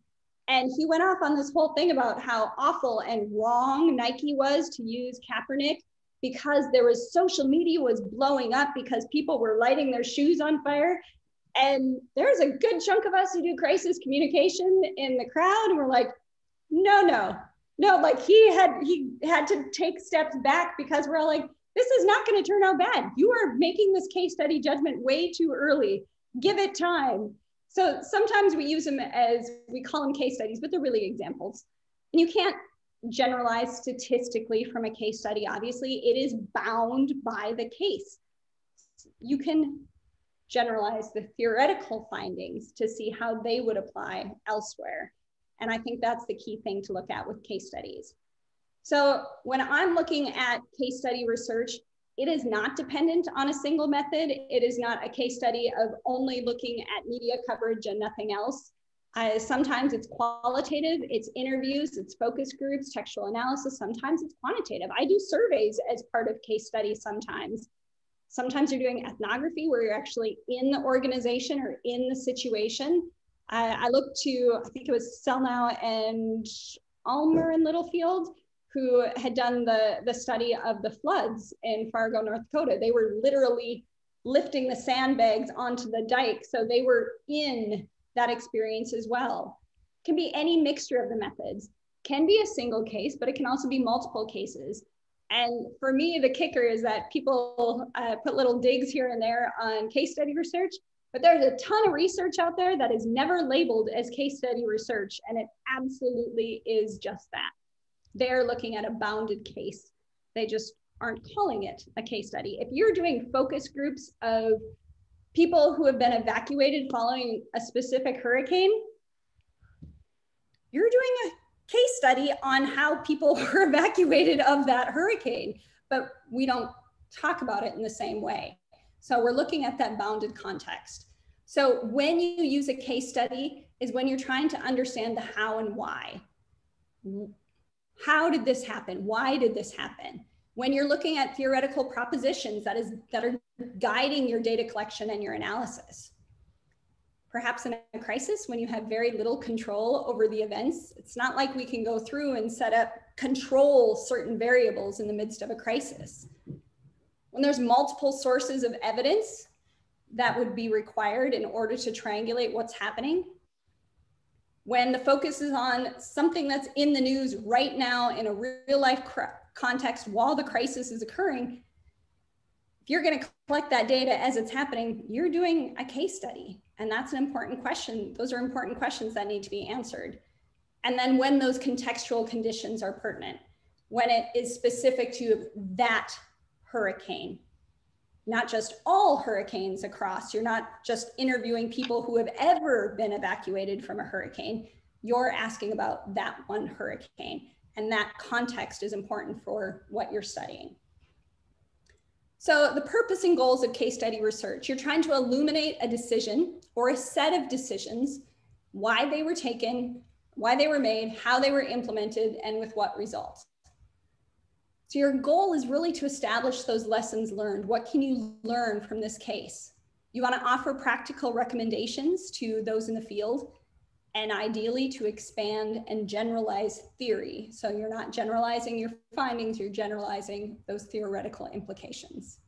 And he went off on this whole thing about how awful and wrong Nike was to use Kaepernick because there was social media was blowing up because people were lighting their shoes on fire. And there's a good chunk of us who do crisis communication in the crowd. And we're like, no, no, no, like he had he had to take steps back because we're all like, this is not going to turn out bad. You are making this case study judgment way too early. Give it time. So sometimes we use them as, we call them case studies, but they're really examples. And you can't generalize statistically from a case study. Obviously, it is bound by the case. You can generalize the theoretical findings to see how they would apply elsewhere. And I think that's the key thing to look at with case studies. So when I'm looking at case study research, it is not dependent on a single method. It is not a case study of only looking at media coverage and nothing else. Uh, sometimes it's qualitative, it's interviews, it's focus groups, textual analysis. Sometimes it's quantitative. I do surveys as part of case studies sometimes. Sometimes you're doing ethnography where you're actually in the organization or in the situation. Uh, I look to, I think it was Sellnow and Ulmer in Littlefield who had done the, the study of the floods in Fargo, North Dakota. They were literally lifting the sandbags onto the dike. So they were in that experience as well. Can be any mixture of the methods. Can be a single case, but it can also be multiple cases. And for me, the kicker is that people uh, put little digs here and there on case study research, but there's a ton of research out there that is never labeled as case study research, and it absolutely is just that they're looking at a bounded case. They just aren't calling it a case study. If you're doing focus groups of people who have been evacuated following a specific hurricane, you're doing a case study on how people were evacuated of that hurricane, but we don't talk about it in the same way. So we're looking at that bounded context. So when you use a case study is when you're trying to understand the how and why. How did this happen? Why did this happen? When you're looking at theoretical propositions that is that are guiding your data collection and your analysis. Perhaps in a crisis when you have very little control over the events, it's not like we can go through and set up control certain variables in the midst of a crisis. When there's multiple sources of evidence that would be required in order to triangulate what's happening, when the focus is on something that's in the news right now in a real life context while the crisis is occurring, if you're going to collect that data as it's happening, you're doing a case study. And that's an important question. Those are important questions that need to be answered. And then when those contextual conditions are pertinent, when it is specific to that hurricane, not just all hurricanes across. You're not just interviewing people who have ever been evacuated from a hurricane. You're asking about that one hurricane. And that context is important for what you're studying. So the purpose and goals of case study research, you're trying to illuminate a decision or a set of decisions, why they were taken, why they were made, how they were implemented, and with what results. So your goal is really to establish those lessons learned. What can you learn from this case? You want to offer practical recommendations to those in the field. And ideally to expand and generalize theory. So you're not generalizing your findings, you're generalizing those theoretical implications.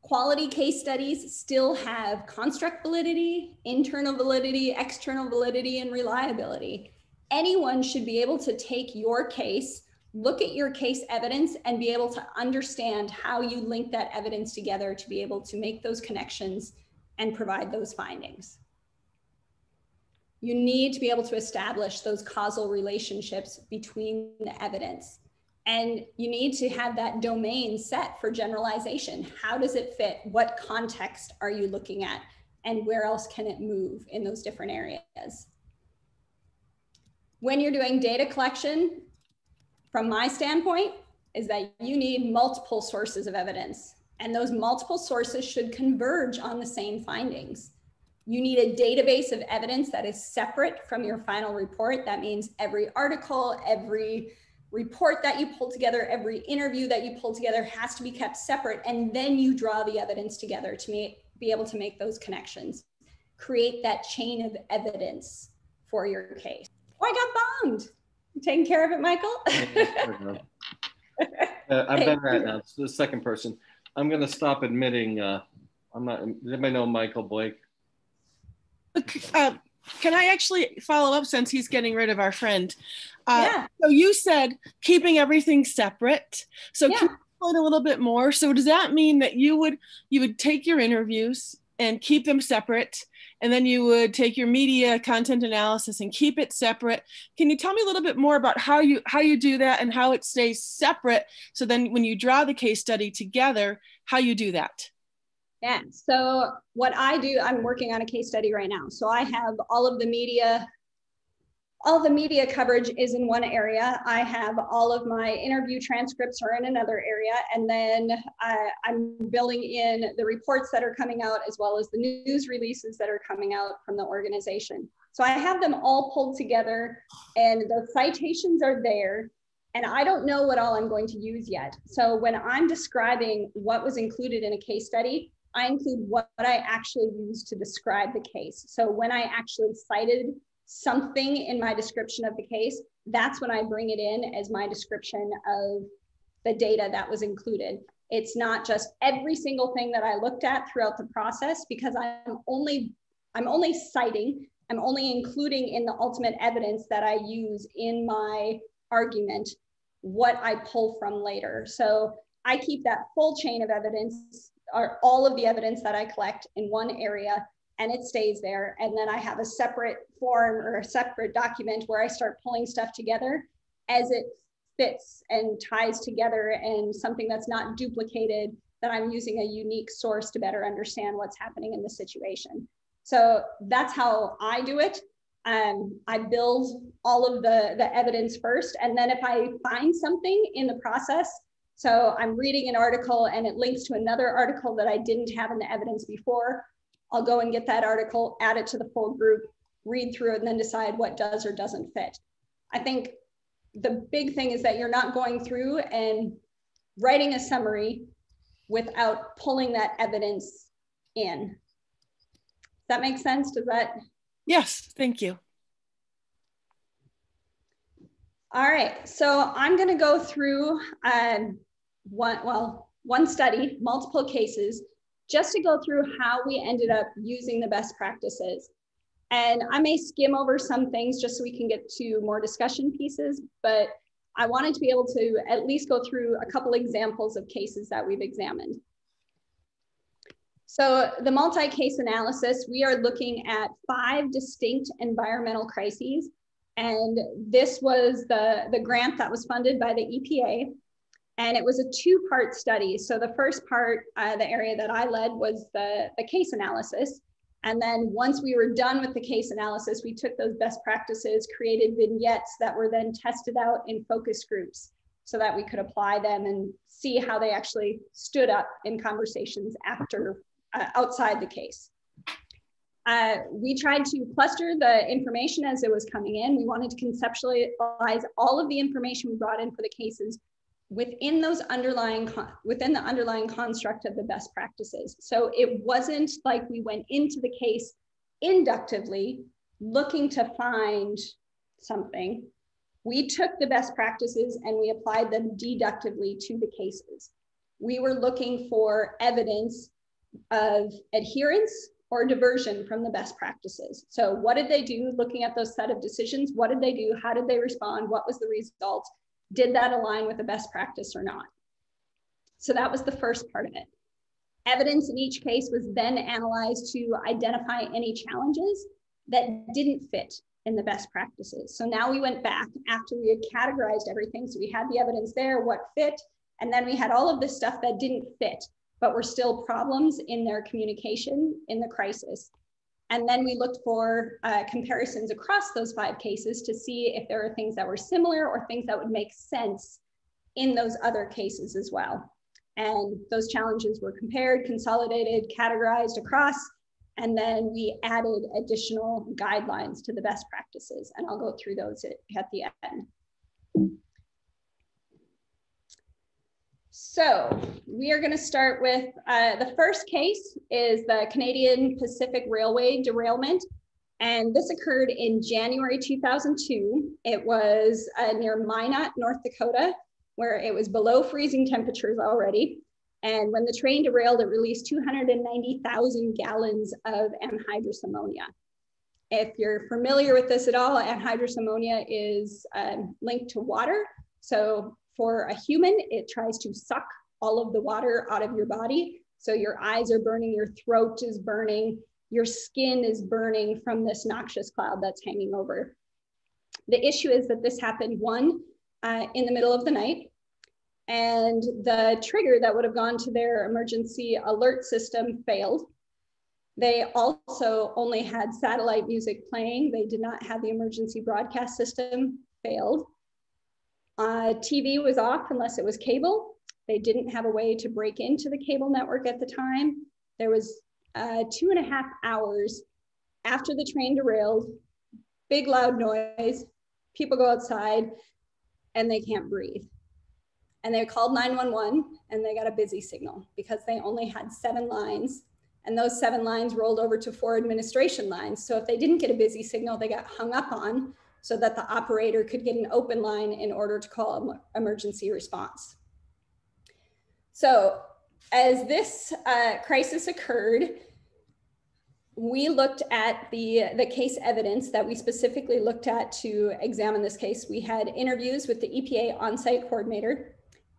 Quality case studies still have construct validity, internal validity, external validity, and reliability. Anyone should be able to take your case, look at your case evidence, and be able to understand how you link that evidence together to be able to make those connections and provide those findings you need to be able to establish those causal relationships between the evidence. And you need to have that domain set for generalization. How does it fit? What context are you looking at? And where else can it move in those different areas? When you're doing data collection, from my standpoint, is that you need multiple sources of evidence. And those multiple sources should converge on the same findings. You need a database of evidence that is separate from your final report. That means every article, every report that you pull together, every interview that you pull together has to be kept separate. And then you draw the evidence together to make, be able to make those connections. Create that chain of evidence for your case. Oh, I got bombed. You taking care of it, Michael? uh, I'm better at now. It's the second person. I'm going to stop admitting. Uh, I'm not. Does anybody know Michael Blake? Uh, can I actually follow up since he's getting rid of our friend? Uh, yeah. So you said keeping everything separate. So yeah. can you explain a little bit more? So does that mean that you would you would take your interviews and keep them separate, and then you would take your media content analysis and keep it separate? Can you tell me a little bit more about how you how you do that and how it stays separate? So then when you draw the case study together, how you do that? Yeah. So what I do, I'm working on a case study right now. So I have all of the media, all the media coverage is in one area. I have all of my interview transcripts are in another area. And then uh, I'm building in the reports that are coming out as well as the news releases that are coming out from the organization. So I have them all pulled together and the citations are there and I don't know what all I'm going to use yet. So when I'm describing what was included in a case study, I include what, what I actually use to describe the case. So when I actually cited something in my description of the case, that's when I bring it in as my description of the data that was included. It's not just every single thing that I looked at throughout the process because I'm only I'm only citing, I'm only including in the ultimate evidence that I use in my argument what I pull from later. So I keep that full chain of evidence are all of the evidence that I collect in one area and it stays there. And then I have a separate form or a separate document where I start pulling stuff together as it fits and ties together and something that's not duplicated that I'm using a unique source to better understand what's happening in the situation. So that's how I do it. Um, I build all of the, the evidence first. And then if I find something in the process so I'm reading an article and it links to another article that I didn't have in the evidence before. I'll go and get that article, add it to the full group, read through it, and then decide what does or doesn't fit. I think the big thing is that you're not going through and writing a summary without pulling that evidence in. Does that make sense? Does that? Yes, thank you. All right, so I'm gonna go through um, one, well, one study, multiple cases, just to go through how we ended up using the best practices. And I may skim over some things just so we can get to more discussion pieces, but I wanted to be able to at least go through a couple examples of cases that we've examined. So the multi-case analysis, we are looking at five distinct environmental crises. And this was the, the grant that was funded by the EPA. And it was a two part study. So the first part, uh, the area that I led was the, the case analysis. And then once we were done with the case analysis, we took those best practices, created vignettes that were then tested out in focus groups so that we could apply them and see how they actually stood up in conversations after uh, outside the case. Uh, we tried to cluster the information as it was coming in. We wanted to conceptualize all of the information we brought in for the cases within those underlying within the underlying construct of the best practices. So it wasn't like we went into the case inductively. looking to find something, we took the best practices and we applied them deductively to the cases. We were looking for evidence of adherence or diversion from the best practices. So what did they do looking at those set of decisions? What did they do? How did they respond? What was the result? Did that align with the best practice or not? So that was the first part of it. Evidence in each case was then analyzed to identify any challenges that didn't fit in the best practices. So now we went back after we had categorized everything. So we had the evidence there, what fit, and then we had all of this stuff that didn't fit, but were still problems in their communication in the crisis. And then we looked for uh, comparisons across those five cases to see if there are things that were similar or things that would make sense in those other cases as well. And those challenges were compared, consolidated, categorized across, and then we added additional guidelines to the best practices. And I'll go through those at, at the end. So we are going to start with uh, the first case is the Canadian Pacific Railway derailment. And this occurred in January 2002. It was uh, near Minot, North Dakota, where it was below freezing temperatures already. And when the train derailed, it released 290,000 gallons of anhydrous ammonia. If you're familiar with this at all, anhydrous ammonia is um, linked to water. So for a human, it tries to suck all of the water out of your body. So your eyes are burning, your throat is burning, your skin is burning from this noxious cloud that's hanging over. The issue is that this happened one, uh, in the middle of the night, and the trigger that would have gone to their emergency alert system failed. They also only had satellite music playing. They did not have the emergency broadcast system failed. Uh, TV was off unless it was cable. They didn't have a way to break into the cable network at the time. There was uh, two and a half hours after the train derailed, big loud noise, people go outside and they can't breathe and they called 911 and they got a busy signal because they only had seven lines and those seven lines rolled over to four administration lines. So if they didn't get a busy signal, they got hung up on so that the operator could get an open line in order to call emergency response. So as this uh, crisis occurred, we looked at the, the case evidence that we specifically looked at to examine this case. We had interviews with the EPA on-site coordinator,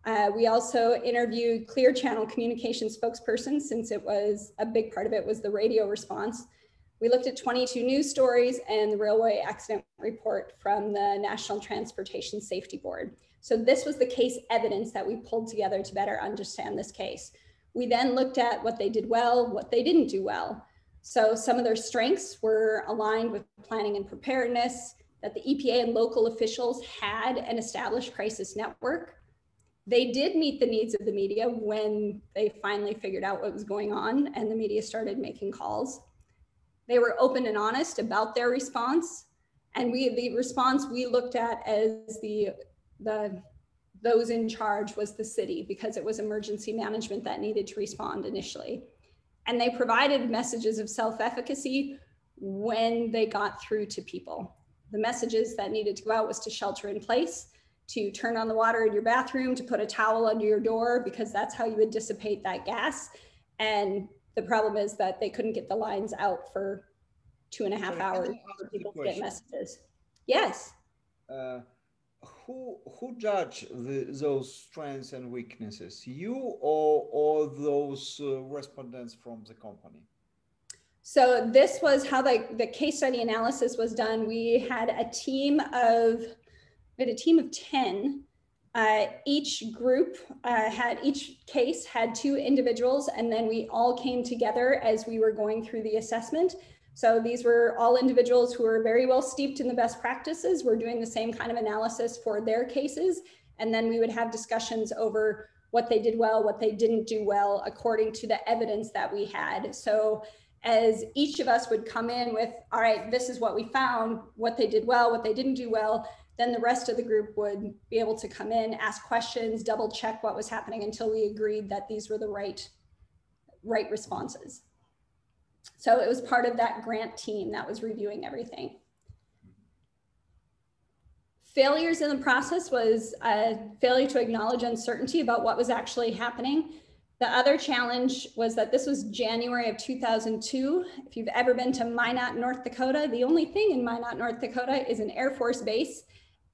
uh, we also interviewed Clear Channel communication spokesperson since it was a big part of it was the radio response. We looked at 22 news stories and the railway accident report from the National Transportation Safety Board. So this was the case evidence that we pulled together to better understand this case. We then looked at what they did well, what they didn't do well. So some of their strengths were aligned with planning and preparedness, that the EPA and local officials had an established crisis network they did meet the needs of the media when they finally figured out what was going on and the media started making calls. They were open and honest about their response. And we the response we looked at as the the those in charge was the city because it was emergency management that needed to respond initially. And they provided messages of self-efficacy when they got through to people. The messages that needed to go out was to shelter in place to turn on the water in your bathroom, to put a towel under your door, because that's how you would dissipate that gas. And the problem is that they couldn't get the lines out for two and a half hours for people to get messages. Yes. Uh, who who judge the, those strengths and weaknesses? You or or those uh, respondents from the company? So this was how the, the case study analysis was done. We had a team of we had a team of 10. Uh, each group uh, had, each case had two individuals, and then we all came together as we were going through the assessment. So these were all individuals who were very well steeped in the best practices. We're doing the same kind of analysis for their cases. And then we would have discussions over what they did well, what they didn't do well, according to the evidence that we had. So as each of us would come in with, all right, this is what we found, what they did well, what they didn't do well, then the rest of the group would be able to come in, ask questions, double check what was happening until we agreed that these were the right, right responses. So it was part of that grant team that was reviewing everything. Failures in the process was a failure to acknowledge uncertainty about what was actually happening. The other challenge was that this was January of 2002. If you've ever been to Minot, North Dakota, the only thing in Minot, North Dakota is an Air Force base.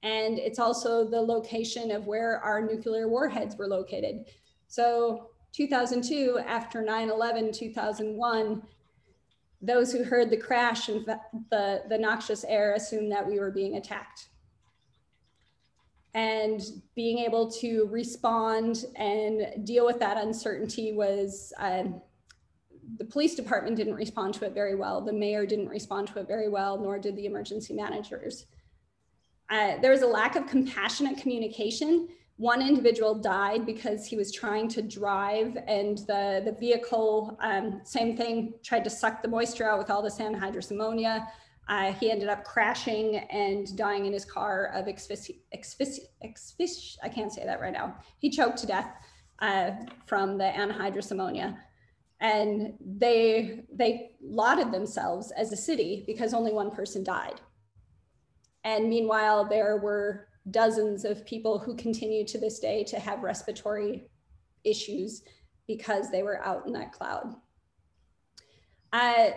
And it's also the location of where our nuclear warheads were located. So 2002, after 9-11, 2001, those who heard the crash and the, the noxious air assumed that we were being attacked. And being able to respond and deal with that uncertainty was um, the police department didn't respond to it very well. The mayor didn't respond to it very well nor did the emergency managers uh, there was a lack of compassionate communication one individual died because he was trying to drive and the, the vehicle um, same thing tried to suck the moisture out with all this anhydrous ammonia uh, he ended up crashing and dying in his car of asphyxia. Asphyxi- I can't say that right now. He choked to death uh, from the anhydrous ammonia. And they, they lauded themselves as a city because only one person died. And meanwhile, there were dozens of people who continue to this day to have respiratory issues because they were out in that cloud. Uh,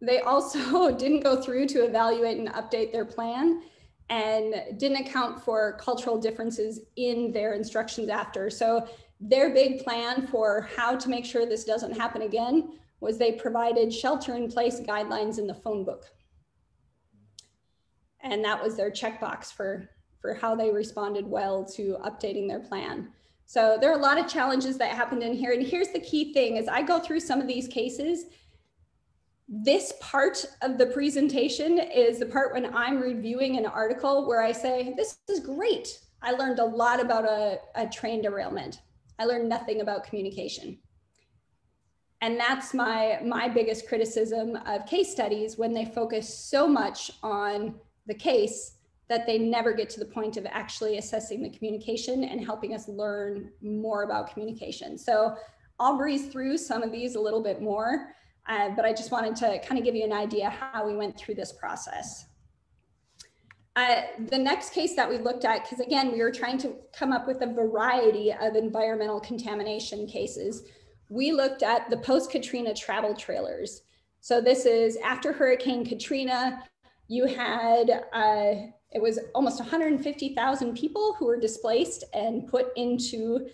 they also didn't go through to evaluate and update their plan and didn't account for cultural differences in their instructions after. So their big plan for how to make sure this doesn't happen again was they provided shelter in place guidelines in the phone book. And that was their checkbox for, for how they responded well to updating their plan. So there are a lot of challenges that happened in here. And here's the key thing as I go through some of these cases, this part of the presentation is the part when I'm reviewing an article where I say, this is great. I learned a lot about a, a train derailment. I learned nothing about communication. And that's my, my biggest criticism of case studies when they focus so much on the case that they never get to the point of actually assessing the communication and helping us learn more about communication. So I'll breeze through some of these a little bit more. Uh, but I just wanted to kind of give you an idea how we went through this process. Uh, the next case that we looked at, because again, we were trying to come up with a variety of environmental contamination cases. We looked at the post-Katrina travel trailers. So this is after Hurricane Katrina, you had, uh, it was almost 150,000 people who were displaced and put into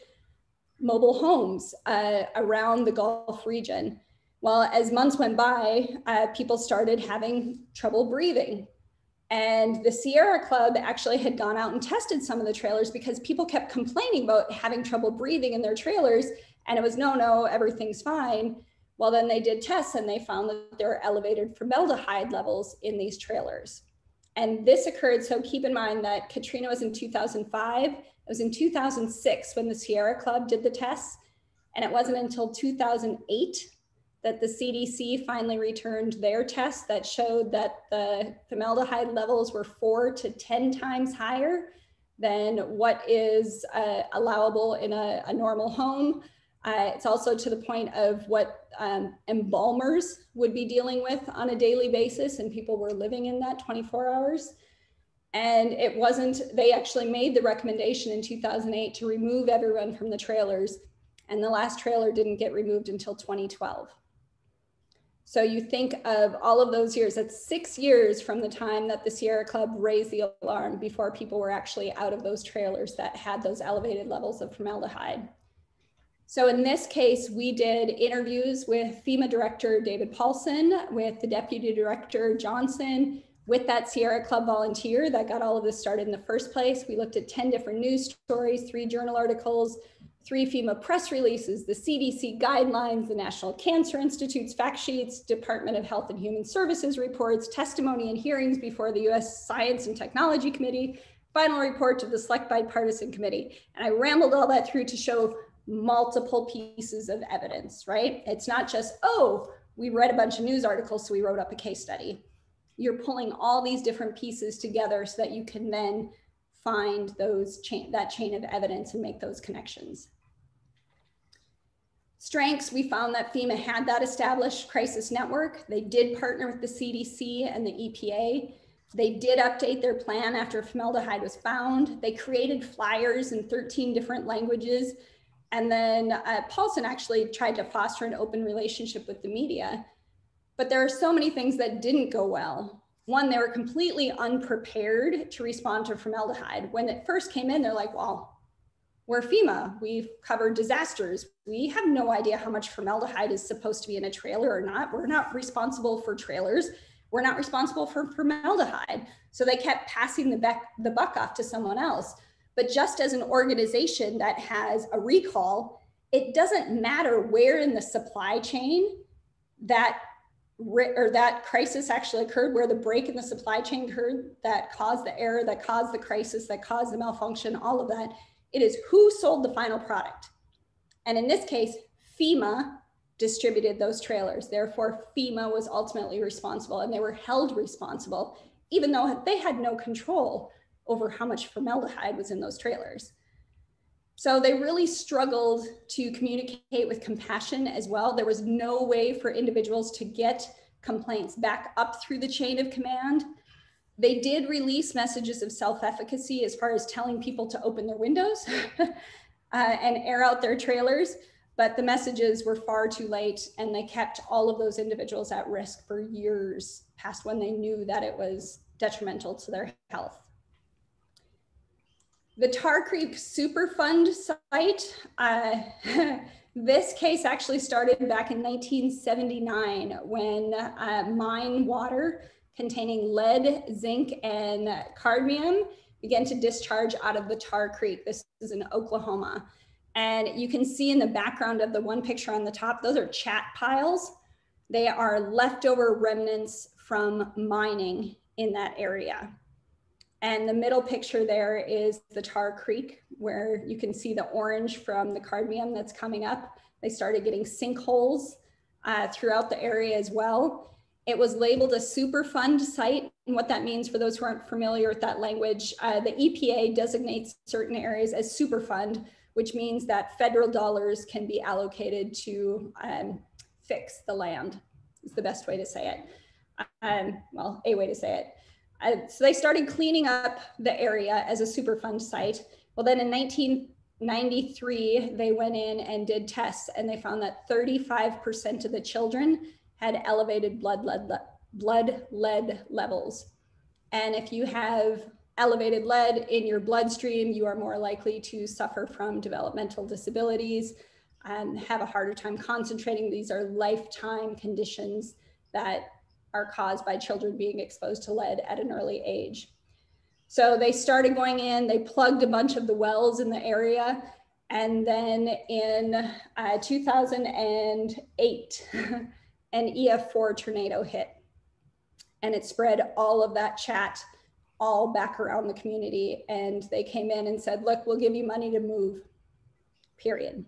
mobile homes uh, around the Gulf region. Well, as months went by, uh, people started having trouble breathing. And the Sierra Club actually had gone out and tested some of the trailers because people kept complaining about having trouble breathing in their trailers. And it was no, no, everything's fine. Well, then they did tests and they found that there were elevated formaldehyde levels in these trailers. And this occurred, so keep in mind that Katrina was in 2005. It was in 2006 when the Sierra Club did the tests. And it wasn't until 2008 that the CDC finally returned their test that showed that the formaldehyde levels were four to 10 times higher than what is uh, allowable in a, a normal home. Uh, it's also to the point of what um, embalmers would be dealing with on a daily basis, and people were living in that 24 hours. And it wasn't, they actually made the recommendation in 2008 to remove everyone from the trailers. And the last trailer didn't get removed until 2012. So you think of all of those years, that's six years from the time that the Sierra Club raised the alarm before people were actually out of those trailers that had those elevated levels of formaldehyde. So in this case, we did interviews with FEMA Director David Paulison, with the Deputy Director Johnson, with that Sierra Club volunteer that got all of this started in the first place. We looked at 10 different news stories, three journal articles, three FEMA press releases, the CDC guidelines, the National Cancer Institute's fact sheets, Department of Health and Human Services reports, testimony and hearings before the US Science and Technology Committee, final report to the Select Bipartisan Committee. And I rambled all that through to show multiple pieces of evidence, right? It's not just, oh, we read a bunch of news articles, so we wrote up a case study. You're pulling all these different pieces together so that you can then find those chain that chain of evidence and make those connections. Strengths, we found that FEMA had that established crisis network. They did partner with the CDC and the EPA. They did update their plan after formaldehyde was found. They created flyers in 13 different languages. And then uh, Paulison actually tried to foster an open relationship with the media. But there are so many things that didn't go well. One, they were completely unprepared to respond to formaldehyde. When it first came in, they're like, well, we're FEMA, we've covered disasters. We have no idea how much formaldehyde is supposed to be in a trailer or not. We're not responsible for trailers. We're not responsible for formaldehyde. So they kept passing the, buck, the buck off to someone else. But just as an organization that has a recall, it doesn't matter where in the supply chain that or that crisis actually occurred, where the break in the supply chain occurred that caused the error, that caused the crisis, that caused the malfunction, all of that. It is who sold the final product. And in this case, FEMA distributed those trailers. Therefore, FEMA was ultimately responsible and they were held responsible, even though they had no control over how much formaldehyde was in those trailers. So they really struggled to communicate with compassion as well. There was no way for individuals to get complaints back up through the chain of command. They did release messages of self efficacy as far as telling people to open their windows uh, and air out their trailers but the messages were far too late and they kept all of those individuals at risk for years past when they knew that it was detrimental to their health. The Tar Creek Superfund site, uh, this case actually started back in 1979 when uh, mine water containing lead, zinc, and cadmium began to discharge out of the Tar Creek. This is in Oklahoma. And you can see in the background of the one picture on the top, those are chat piles. They are leftover remnants from mining in that area. And the middle picture there is the Tar Creek, where you can see the orange from the cadmium that's coming up. They started getting sinkholes uh, throughout the area as well. It was labeled a Superfund site. And what that means for those who aren't familiar with that language, uh, the EPA designates certain areas as Superfund, which means that federal dollars can be allocated to um, fix the land, is the best way to say it. Um, well, a way to say it. So they started cleaning up the area as a Superfund site. Well, then in 1993, they went in and did tests and they found that 35% of the children had elevated blood lead, blood lead levels. And if you have elevated lead in your bloodstream, you are more likely to suffer from developmental disabilities and have a harder time concentrating. These are lifetime conditions that are caused by children being exposed to lead at an early age. So they started going in, they plugged a bunch of the wells in the area. And then in uh, 2008, an EF4 tornado hit and it spread all of that chat all back around the community. And they came in and said, look, we'll give you money to move, period.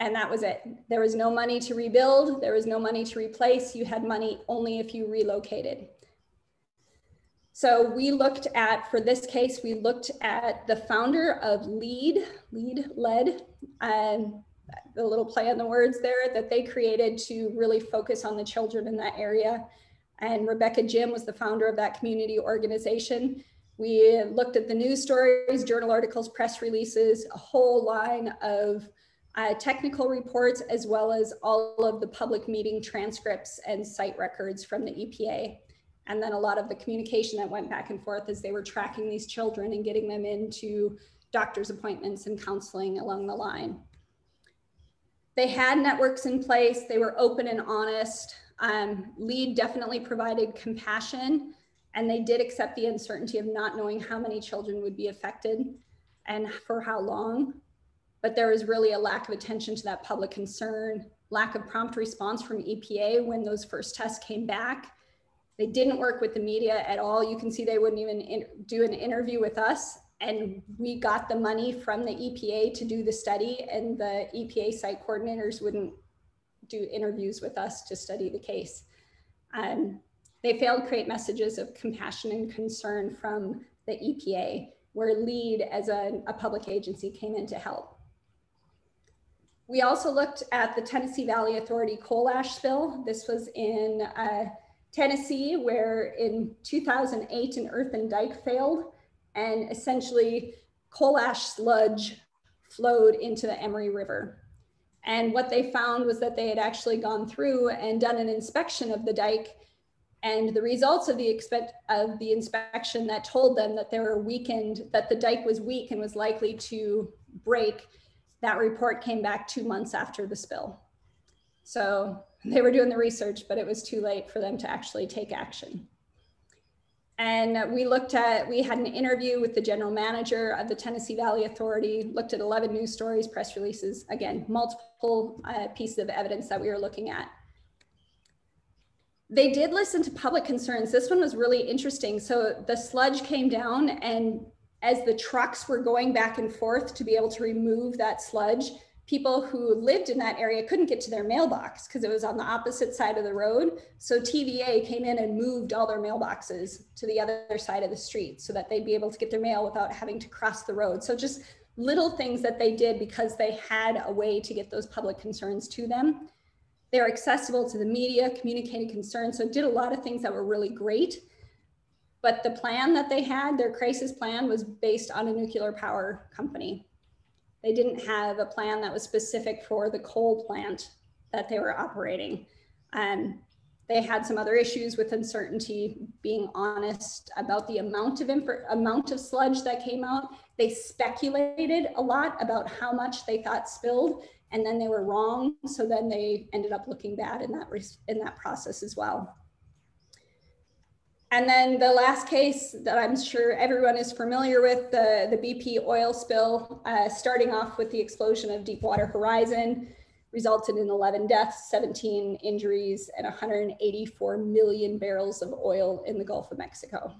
And that was it. There was no money to rebuild. There was no money to replace. You had money only if you relocated. So we looked at, for this case, we looked at the founder of LEAD, LEAD, LED, and um, the little play on the words there that they created to really focus on the children in that area. And Rebecca Jim was the founder of that community organization. We looked at the news stories, journal articles, press releases, a whole line of uh, technical reports, as well as all of the public meeting transcripts and site records from the EPA. And then a lot of the communication that went back and forth as they were tracking these children and getting them into doctor's appointments and counseling along the line. They had networks in place, they were open and honest. Um, LEAD definitely provided compassion and they did accept the uncertainty of not knowing how many children would be affected and for how long. But there was really a lack of attention to that public concern, lack of prompt response from EPA when those first tests came back. They didn't work with the media at all. You can see they wouldn't even do an interview with us. And we got the money from the EPA to do the study, and the EPA site coordinators wouldn't do interviews with us to study the case. Um, they failed to create messages of compassion and concern from the EPA, where LEAD as a, a public agency came in to help. We also looked at the Tennessee Valley Authority coal ash spill. This was in uh, Tennessee, where in 2008 an earthen dike failed, and essentially coal ash sludge flowed into the Emory River. And what they found was that they had actually gone through and done an inspection of the dike. And the results of the, expect, of the inspection that told them that they were weakened, that the dike was weak and was likely to break, that report came back two months after the spill. So they were doing the research, but it was too late for them to actually take action. And we looked at, we had an interview with the general manager of the Tennessee Valley Authority, looked at 11 news stories, press releases, again, multiple uh, pieces of evidence that we were looking at. They did listen to public concerns. This one was really interesting. So the sludge came down and as the trucks were going back and forth to be able to remove that sludge, people who lived in that area couldn't get to their mailbox because it was on the opposite side of the road. So TVA came in and moved all their mailboxes to the other side of the street so that they'd be able to get their mail without having to cross the road. So just little things that they did because they had a way to get those public concerns to them. They're accessible to the media, communicating concerns. So did a lot of things that were really great. But the plan that they had, their crisis plan was based on a nuclear power company. They didn't have a plan that was specific for the coal plant that they were operating. Um, they had some other issues with uncertainty, being honest about the amount of amount of sludge that came out. They speculated a lot about how much they thought spilled, and then they were wrong. So then they ended up looking bad in that in that process as well. And then the last case that I'm sure everyone is familiar with, the, the BP oil spill, uh, starting off with the explosion of Deepwater Horizon, resulted in 11 deaths, 17 injuries, and 184 million barrels of oil in the Gulf of Mexico.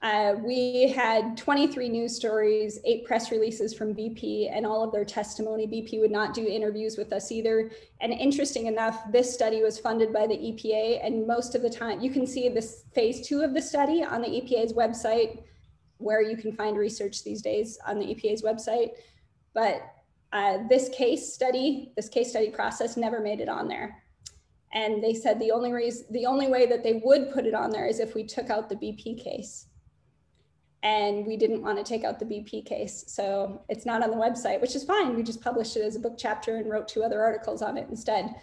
Uh, we had 23 news stories, eight press releases from BP, and all of their testimony. BP would not do interviews with us either. And interesting enough, this study was funded by the EPA, and most of the time, you can see this phase two of the study on the EPA's website, where you can find research these days on the EPA's website. But uh, this case study, this case study process never made it on there. And they said the only reason, the only way that they would put it on there is if we took out the BP case and we didn't want to take out the BP case. So it's not on the website, which is fine. We just published it as a book chapter and wrote two other articles on it instead.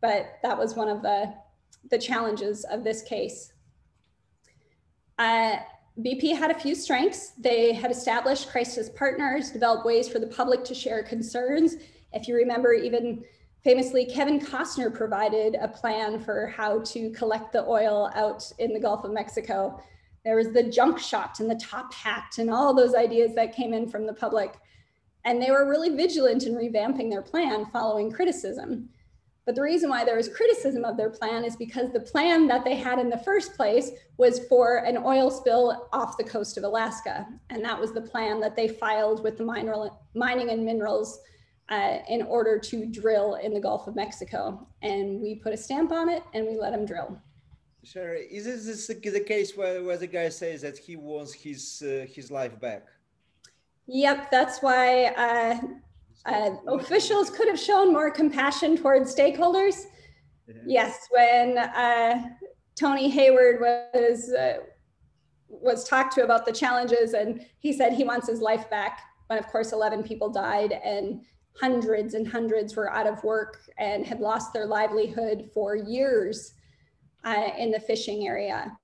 But that was one of the, the challenges of this case. Uh, BP had a few strengths. They had established crisis partners, developed ways for the public to share concerns. If you remember, even famously, Kevin Costner provided a plan for how to collect the oil out in the Gulf of Mexico. There was the junk shot and the top hat and all those ideas that came in from the public. And they were really vigilant in revamping their plan following criticism. But the reason why there was criticism of their plan is because the plan that they had in the first place was for an oil spill off the coast of Alaska. And that was the plan that they filed with the mineral, mining and minerals uh, in order to drill in the Gulf of Mexico. And we put a stamp on it and we let them drill. Sure. Is this the case where, where the guy says that he wants his uh, his life back? Yep, that's why uh, uh, officials could have shown more compassion towards stakeholders. Yeah. Yes, when uh, Tony Hayward was uh, was talked to about the challenges, and he said he wants his life back. When of course, eleven people died, and hundreds and hundreds were out of work and had lost their livelihood for years uh, in the fishing area.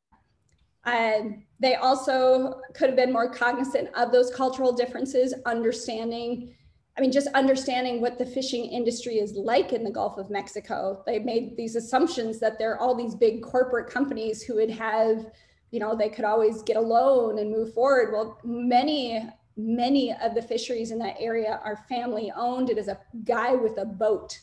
Uh, they also could have been more cognizant of those cultural differences, understanding, I mean, just understanding what the fishing industry is like in the Gulf of Mexico. They made these assumptions that there are all these big corporate companies who would have, you know, they could always get a loan and move forward. Well, many, many of the fisheries in that area are family owned. It is a guy with a boat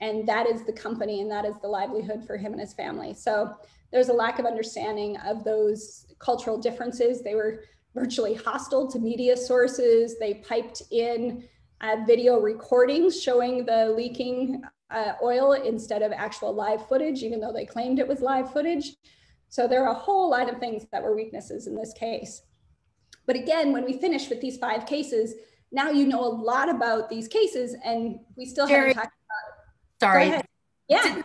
and that is the company and that is the livelihood for him and his family. So there's a lack of understanding of those cultural differences. They were virtually hostile to media sources. They piped in uh, video recordings showing the leaking uh, oil instead of actual live footage even though they claimed it was live footage. So there are a whole lot of things that were weaknesses in this case. But again when we finish with these five cases now you know a lot about these cases and we still Jerry, haven't talked Sorry. Yeah.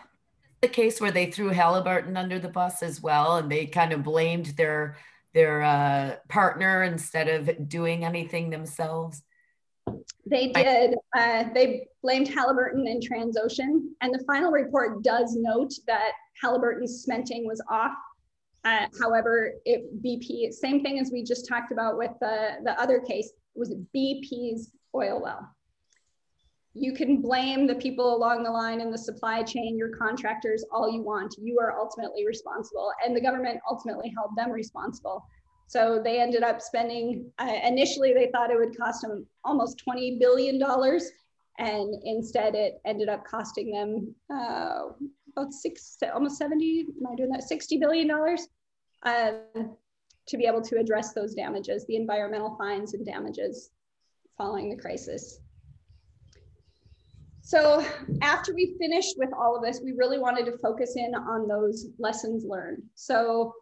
The case where they threw Halliburton under the bus as well, and they kind of blamed their their uh, partner instead of doing anything themselves. They did. Uh, they blamed Halliburton and Transocean, and the final report does note that Halliburton's cementing was off. Uh, however, it, BP, same thing as we just talked about with the, the other case, was BP's oil well. You can blame the people along the line in the supply chain, your contractors, all you want. You are ultimately responsible, and the government ultimately held them responsible. So they ended up spending, uh, initially they thought it would cost them almost $20 billion. And instead it ended up costing them uh, about six, almost 70, am I doing that? $60 billion um, to be able to address those damages, the environmental fines and damages following the crisis. So after we finished with all of this, we really wanted to focus in on those lessons learned. So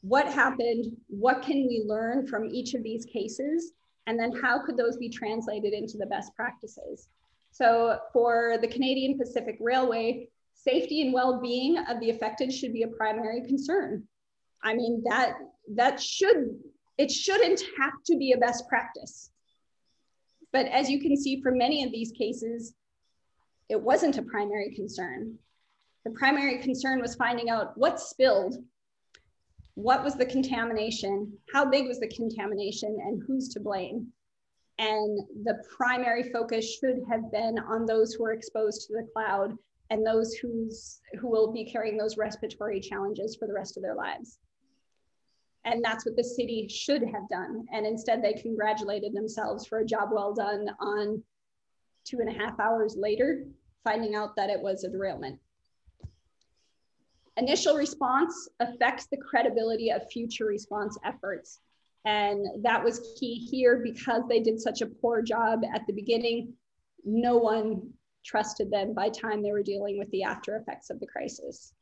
what happened, what can we learn from each of these cases, and then how could those be translated into the best practices? So for the Canadian Pacific Railway, safety and well-being of the affected should be a primary concern. I mean, that, that should, it shouldn't have to be a best practice. But as you can see from many of these cases, it wasn't a primary concern. The primary concern was finding out what spilled what was the contamination, how big was the contamination, and who's to blame. And the primary focus should have been on those who are exposed to the cloud and those who's, who will be carrying those respiratory challenges for the rest of their lives. And that's what the city should have done. And instead, they congratulated themselves for a job well done on two and a half hours later, finding out that it was a derailment. Initial response affects the credibility of future response efforts. And that was key here because they did such a poor job at the beginning. No one trusted them by time they were dealing with the after effects of the crisis.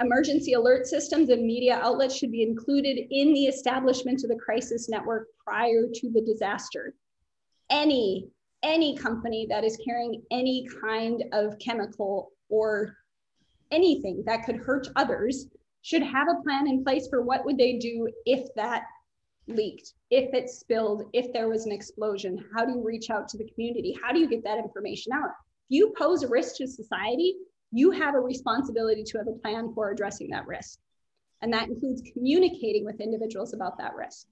Emergency alert systems and media outlets should be included in the establishment of the crisis network prior to the disaster. Any, any company that is carrying any kind of chemical or anything that could hurt others should have a plan in place for what would they do if that leaked, if it spilled, if there was an explosion, how do you reach out to the community? How do you get that information out? If you pose a risk to society, you have a responsibility to have a plan for addressing that risk. And that includes communicating with individuals about that risk.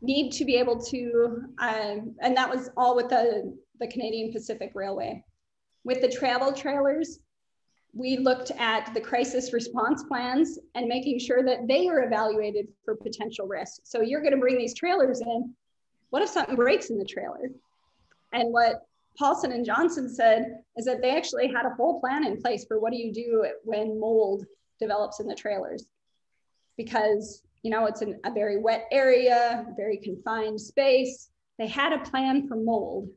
Need to be able to, um, and that was all with the, the Canadian Pacific Railway. With the travel trailers, we looked at the crisis response plans and making sure that they are evaluated for potential risk. So you're going to bring these trailers in. What if something breaks in the trailer? And what Paulison and Johnson said is that they actually had a whole plan in place for what do you do when mold develops in the trailers? Because, you know, it's an, a very wet area, very confined space. They had a plan for mold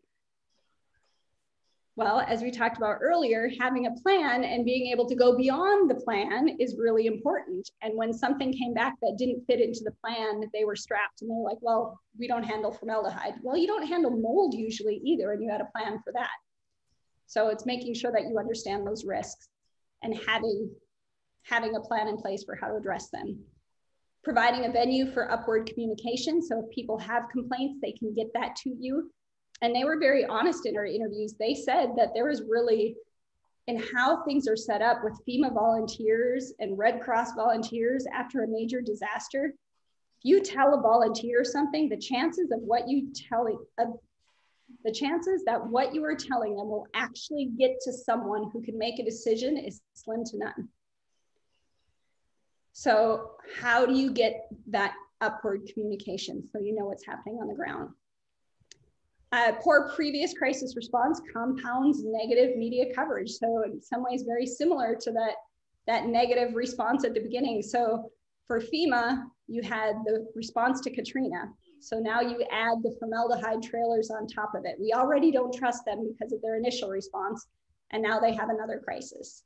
well, as we talked about earlier, having a plan and being able to go beyond the plan is really important. And when something came back that didn't fit into the plan, they were strapped and they're like, well, we don't handle formaldehyde. Well, you don't handle mold usually either, and you had a plan for that. So it's making sure that you understand those risks and having, having a plan in place for how to address them. Providing a venue for upward communication. So if people have complaints, they can get that to you and they were very honest in our interviews. They said that there was really, in how things are set up with FEMA volunteers and Red Cross volunteers after a major disaster, if you tell a volunteer something, the chances of what you tell of the chances that what you are telling them will actually get to someone who can make a decision is slim to none. So how do you get that upward communication so you know what's happening on the ground? Uh, poor previous crisis response compounds negative media coverage. So in some ways, very similar to that, that negative response at the beginning. So for FEMA, you had the response to Katrina. So now you add the formaldehyde trailers on top of it. We already don't trust them because of their initial response, and now they have another crisis.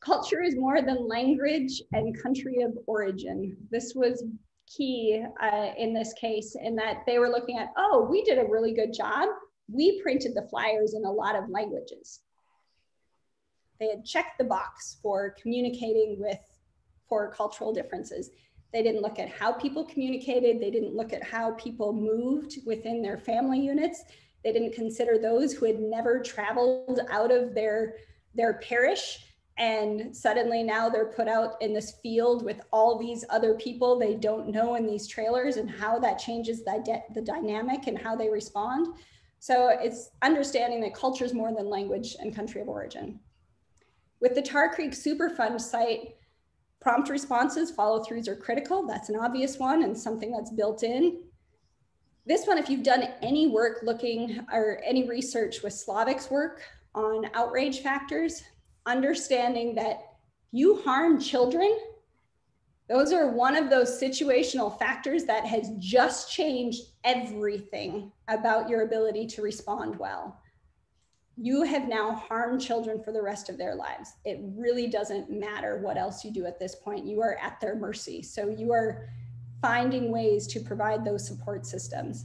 Culture is more than language and country of origin. This was key uh, in this case in that they were looking at, oh, we did a really good job. We printed the flyers in a lot of languages. They had checked the box for communicating with for cultural differences. They didn't look at how people communicated. They didn't look at how people moved within their family units. They didn't consider those who had never traveled out of their, their parish and suddenly now they're put out in this field with all these other people they don't know in these trailers and how that changes the, the dynamic and how they respond. So it's understanding that culture is more than language and country of origin. With the Tar Creek Superfund site, prompt responses, follow throughs are critical. That's an obvious one and something that's built in. This one, if you've done any work looking or any research with Slovic's work on outrage factors, understanding that you harm children, those are one of those situational factors that has just changed everything about your ability to respond well. You have now harmed children for the rest of their lives. It really doesn't matter what else you do at this point. You are at their mercy. So you are finding ways to provide those support systems.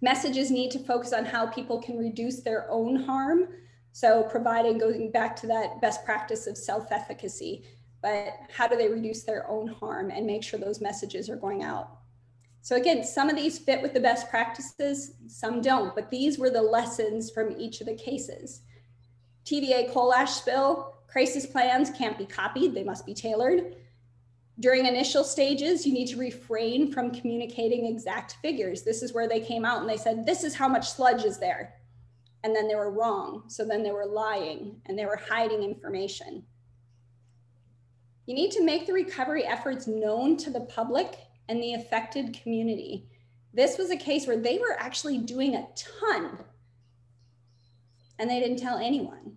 Messages need to focus on how people can reduce their own harm so providing, going back to that best practice of self-efficacy, but how do they reduce their own harm and make sure those messages are going out? So again, some of these fit with the best practices, some don't, but these were the lessons from each of the cases. TVA coal ash spill, crisis plans can't be copied, they must be tailored. During initial stages, you need to refrain from communicating exact figures. This is where they came out and they said, this is how much sludge is there and then they were wrong. So then they were lying and they were hiding information. You need to make the recovery efforts known to the public and the affected community. This was a case where they were actually doing a ton and they didn't tell anyone.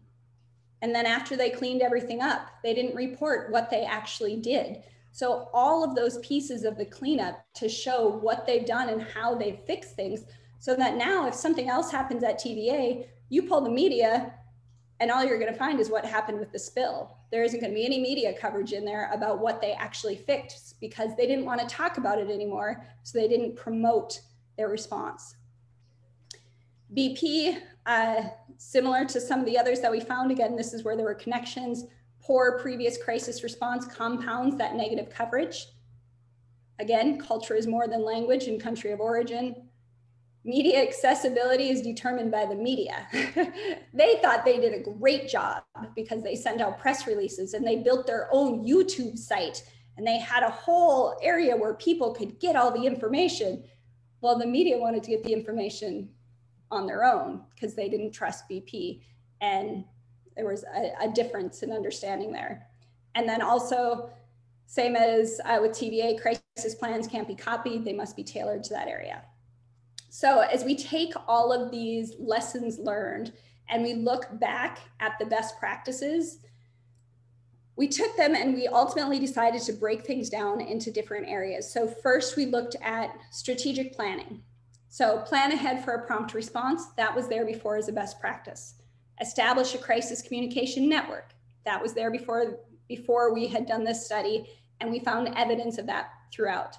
And then after they cleaned everything up, they didn't report what they actually did. So all of those pieces of the cleanup to show what they've done and how they fix things so that now if something else happens at TVA, you pull the media and all you're going to find is what happened with the spill. There isn't going to be any media coverage in there about what they actually fixed because they didn't want to talk about it anymore. So they didn't promote their response. BP, uh, similar to some of the others that we found, again, this is where there were connections. Poor previous crisis response compounds that negative coverage. Again, culture is more than language and country of origin media accessibility is determined by the media. they thought they did a great job because they sent out press releases and they built their own YouTube site and they had a whole area where people could get all the information. Well, the media wanted to get the information on their own because they didn't trust BP. And there was a, a, difference in understanding there. And then also, same as uh, with TVA, crisis plans can't be copied, they must be tailored to that area. So as we take all of these lessons learned and we look back at the best practices, we took them and we ultimately decided to break things down into different areas. So first we looked at strategic planning. So plan ahead for a prompt response. That was there before as a best practice. Establish a crisis communication network. That was there before, before we had done this study and we found evidence of that throughout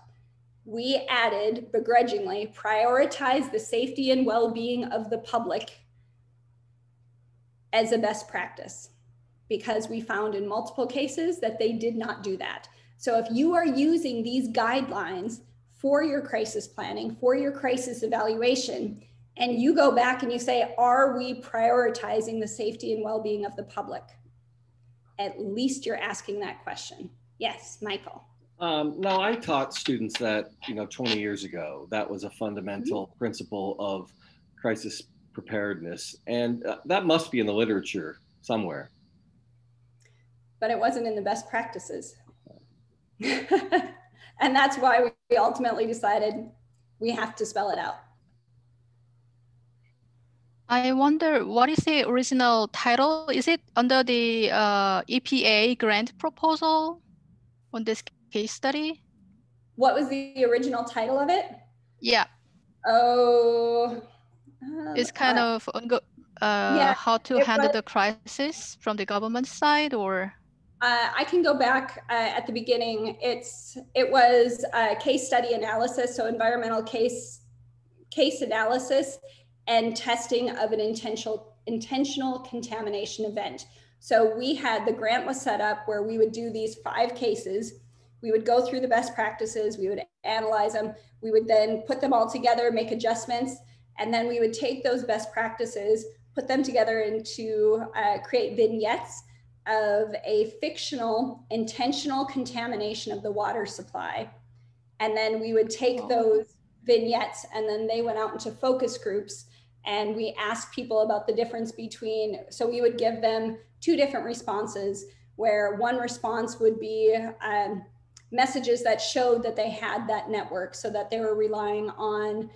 we added begrudgingly prioritize the safety and well-being of the public as a best practice because we found in multiple cases that they did not do that. So if you are using these guidelines for your crisis planning, for your crisis evaluation, and you go back and you say, are we prioritizing the safety and well-being of the public? At least you're asking that question. Yes, Michael. Um, no, I taught students that, you know, 20 years ago, that was a fundamental mm-hmm. principle of crisis preparedness. And uh, that must be in the literature somewhere. But it wasn't in the best practices. and that's why we ultimately decided we have to spell it out. I wonder what is the original title? Is it under the uh, EPA grant proposal on this case study? What was the original title of it? Yeah. Oh. Um, it's kind uh, of uh, yeah, how to handle was, the crisis from the government side or? Uh, I can go back uh, at the beginning. It's it was a case study analysis, so environmental case case analysis and testing of an intentional intentional contamination event. So we had the grant was set up where we would do these five cases. We would go through the best practices, we would analyze them, we would then put them all together, make adjustments, and then we would take those best practices, put them together into uh, create vignettes of a fictional intentional contamination of the water supply. And then we would take oh. those vignettes and then they went out into focus groups and we asked people about the difference between, so we would give them two different responses where one response would be um, messages that showed that they had that network so that they were relying on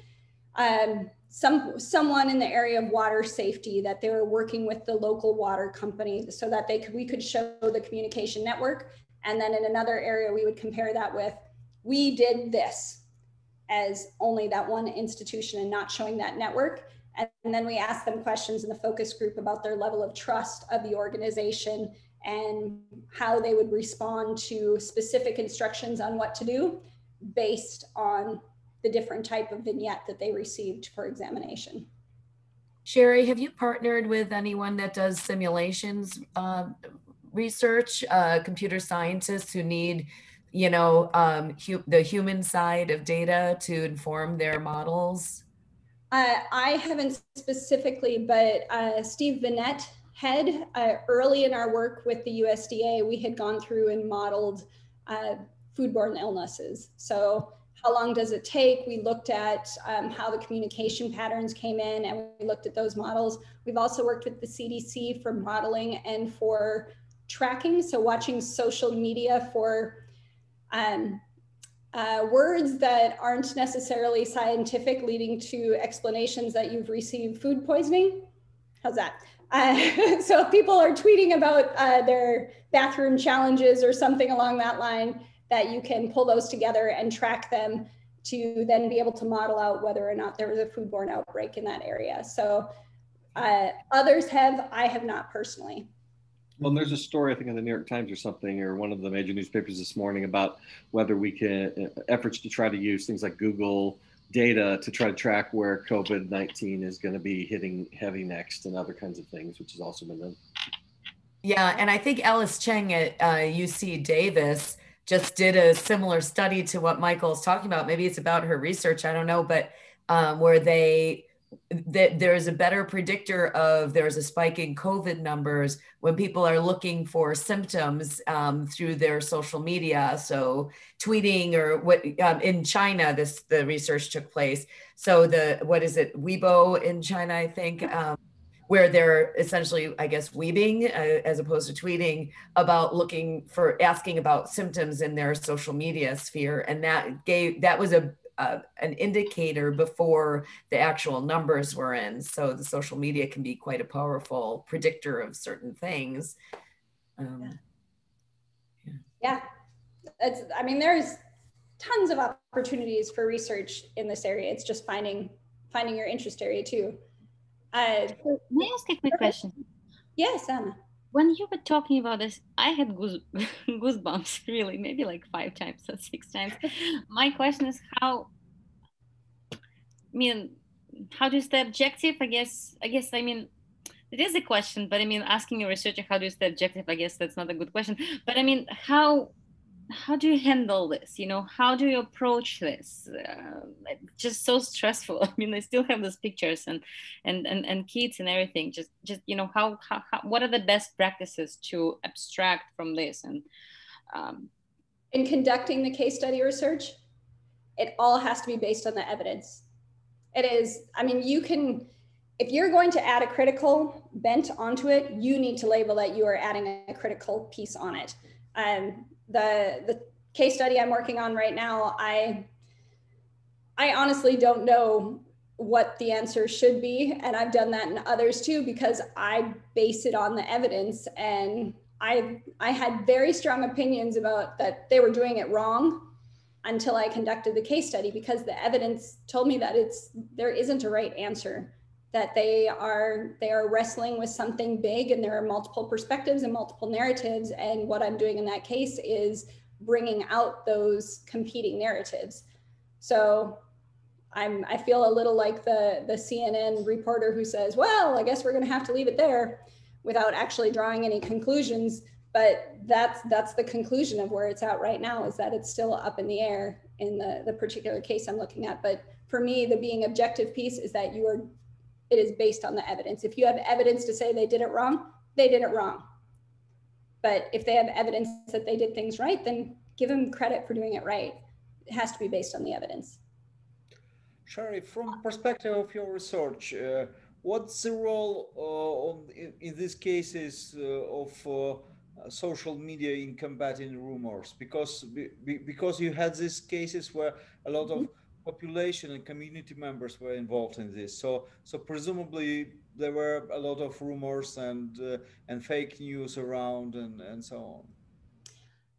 um, some someone in the area of water safety that they were working with the local water company so that they could we could show the communication network. And then in another area we would compare that with we did this as only that one institution and not showing that network. And, and then we asked them questions in the focus group about their level of trust of the organization and how they would respond to specific instructions on what to do based on the different type of vignette that they received for examination. Shari, have you partnered with anyone that does simulations uh, research, uh, computer scientists who need, you know, um, hu the human side of data to inform their models? Uh, I haven't specifically, but uh, Steve Venette had uh, early in our work with the USDA, we had gone through and modeled uh, foodborne illnesses. So how long does it take? We looked at um, how the communication patterns came in and we looked at those models. We've also worked with the CDC for modeling and for tracking. So watching social media for um, uh, words that aren't necessarily scientific leading to explanations that you've received food poisoning. How's that? Uh, so if people are tweeting about uh, their bathroom challenges or something along that line, that you can pull those together and track them to then be able to model out whether or not there was a foodborne outbreak in that area. So uh, others have, I have not personally. Well, there's a story, I think, in the New York Times or something, or one of the major newspapers this morning about whether we can, efforts to try to use things like Google data to try to track where COVID 19 is going to be hitting heavy next and other kinds of things, which has also been done. Yeah. And I think Alice Cheng at uh, UC Davis just did a similar study to what Michael's talking about. Maybe it's about her research, I don't know, but um, where they that there's a better predictor of there's a spike in COVID numbers when people are looking for symptoms um, through their social media. So tweeting or what um, in China, this the research took place. So the what is it, Weibo in China, I think. Um, where they're essentially, I guess, weebing uh, as opposed to tweeting about looking for asking about symptoms in their social media sphere, and that gave that was a uh, an indicator before the actual numbers were in. So the social media can be quite a powerful predictor of certain things. Um, yeah. yeah, it's. I mean, there's tons of opportunities for research in this area. It's just finding finding your interest area too. Uh, May I ask a quick question? Yes, Anna. When you were talking about this, I had goose, goosebumps, really, maybe like five times or six times. My question is how, I mean, how do you stay objective? I guess, I guess, I mean, it is a question, but I mean, asking a researcher how do you stay objective, I guess that's not a good question. But I mean, how how do you handle this? You know how do you approach this? Uh, just so stressful. I mean i still have those pictures and and and, and kids and everything. Just just you know how, how, how what are the best practices to abstract from this? And um, in conducting the case study research it all has to be based on the evidence. It is i mean you can if you're going to add a critical bent onto it you need to label that you are adding a critical piece on it. Um, the the case study I'm working on right now, I I honestly don't know what the answer should be, and I've done that in others too because I base it on the evidence, and I I had very strong opinions about that they were doing it wrong until I conducted the case study because the evidence told me that it's there isn't a right answer that they are they are wrestling with something big and there are multiple perspectives and multiple narratives. And what i'm doing in that case is bringing out those competing narratives. So i'm i feel a little like the the cnn reporter who says well i guess we're going to have to leave it there without actually drawing any conclusions. But that's that's the conclusion of where it's at right now is that it's still up in the air in the the particular case i'm looking at. But for me the being objective piece is that you are it is based on the evidence. If you have evidence to say they did it wrong, they did it wrong. But if they have evidence that they did things right, then give them credit for doing it right. It has to be based on the evidence. Shari, from perspective of your research, uh, what's the role uh, on, in, in, these cases uh, of uh, social media in combating rumors? Because be, because you had these cases where a lot of mm -hmm population and community members were involved in this. So, so presumably there were a lot of rumors and uh, and fake news around and and so on.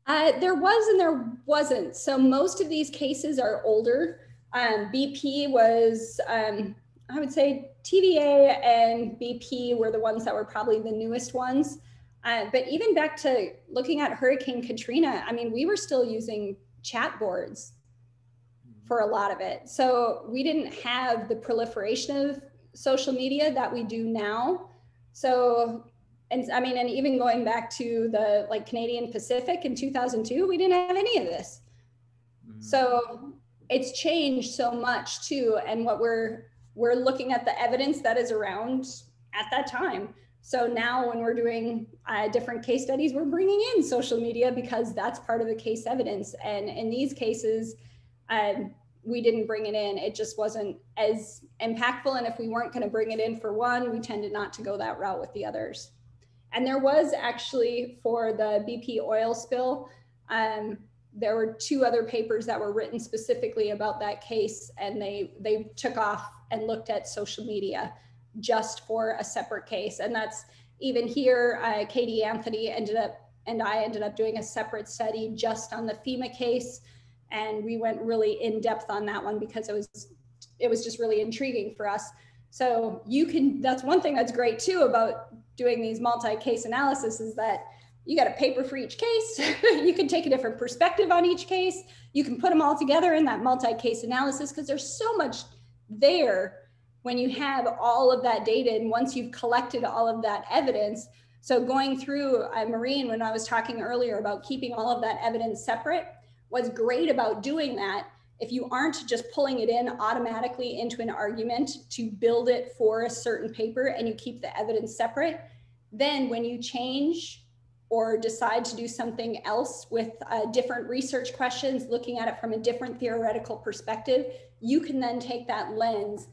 Uh, there was and there wasn't. So most of these cases are older. Um, BP was, um, I would say, TVA and BP were the ones that were probably the newest ones. Uh, but even back to looking at Hurricane Katrina, I mean, we were still using chat boards for a lot of it. So we didn't have the proliferation of social media that we do now. So, and I mean, and even going back to the like Canadian Pacific in 2002, we didn't have any of this. Mm-hmm. So it's changed so much too. And what we're, we're looking at the evidence that is around at that time. So now when we're doing uh, different case studies, we're bringing in social media because that's part of the case evidence. And in these cases, um, we didn't bring it in. It just wasn't as impactful. And if we weren't going to bring it in for one, we tended not to go that route with the others. And there was actually for the BP oil spill, um, there were two other papers that were written specifically about that case, and they they took off and looked at social media just for a separate case. And that's even here, uh, Katie Anthony ended up and I ended up doing a separate study just on the FEMA case and we went really in depth on that one because it was it was just really intriguing for us. So you can that's one thing that's great too about doing these multi-case analysis is that you got a paper for each case. You can take a different perspective on each case. You can put them all together in that multi-case analysis because there's so much there when you have all of that data and once you've collected all of that evidence. So going through uh, Maureen, when I was talking earlier about keeping all of that evidence separate, What's great about doing that, if you aren't just pulling it in automatically into an argument to build it for a certain paper and you keep the evidence separate, then when you change or decide to do something else with uh, different research questions, looking at it from a different theoretical perspective, you can then take that lens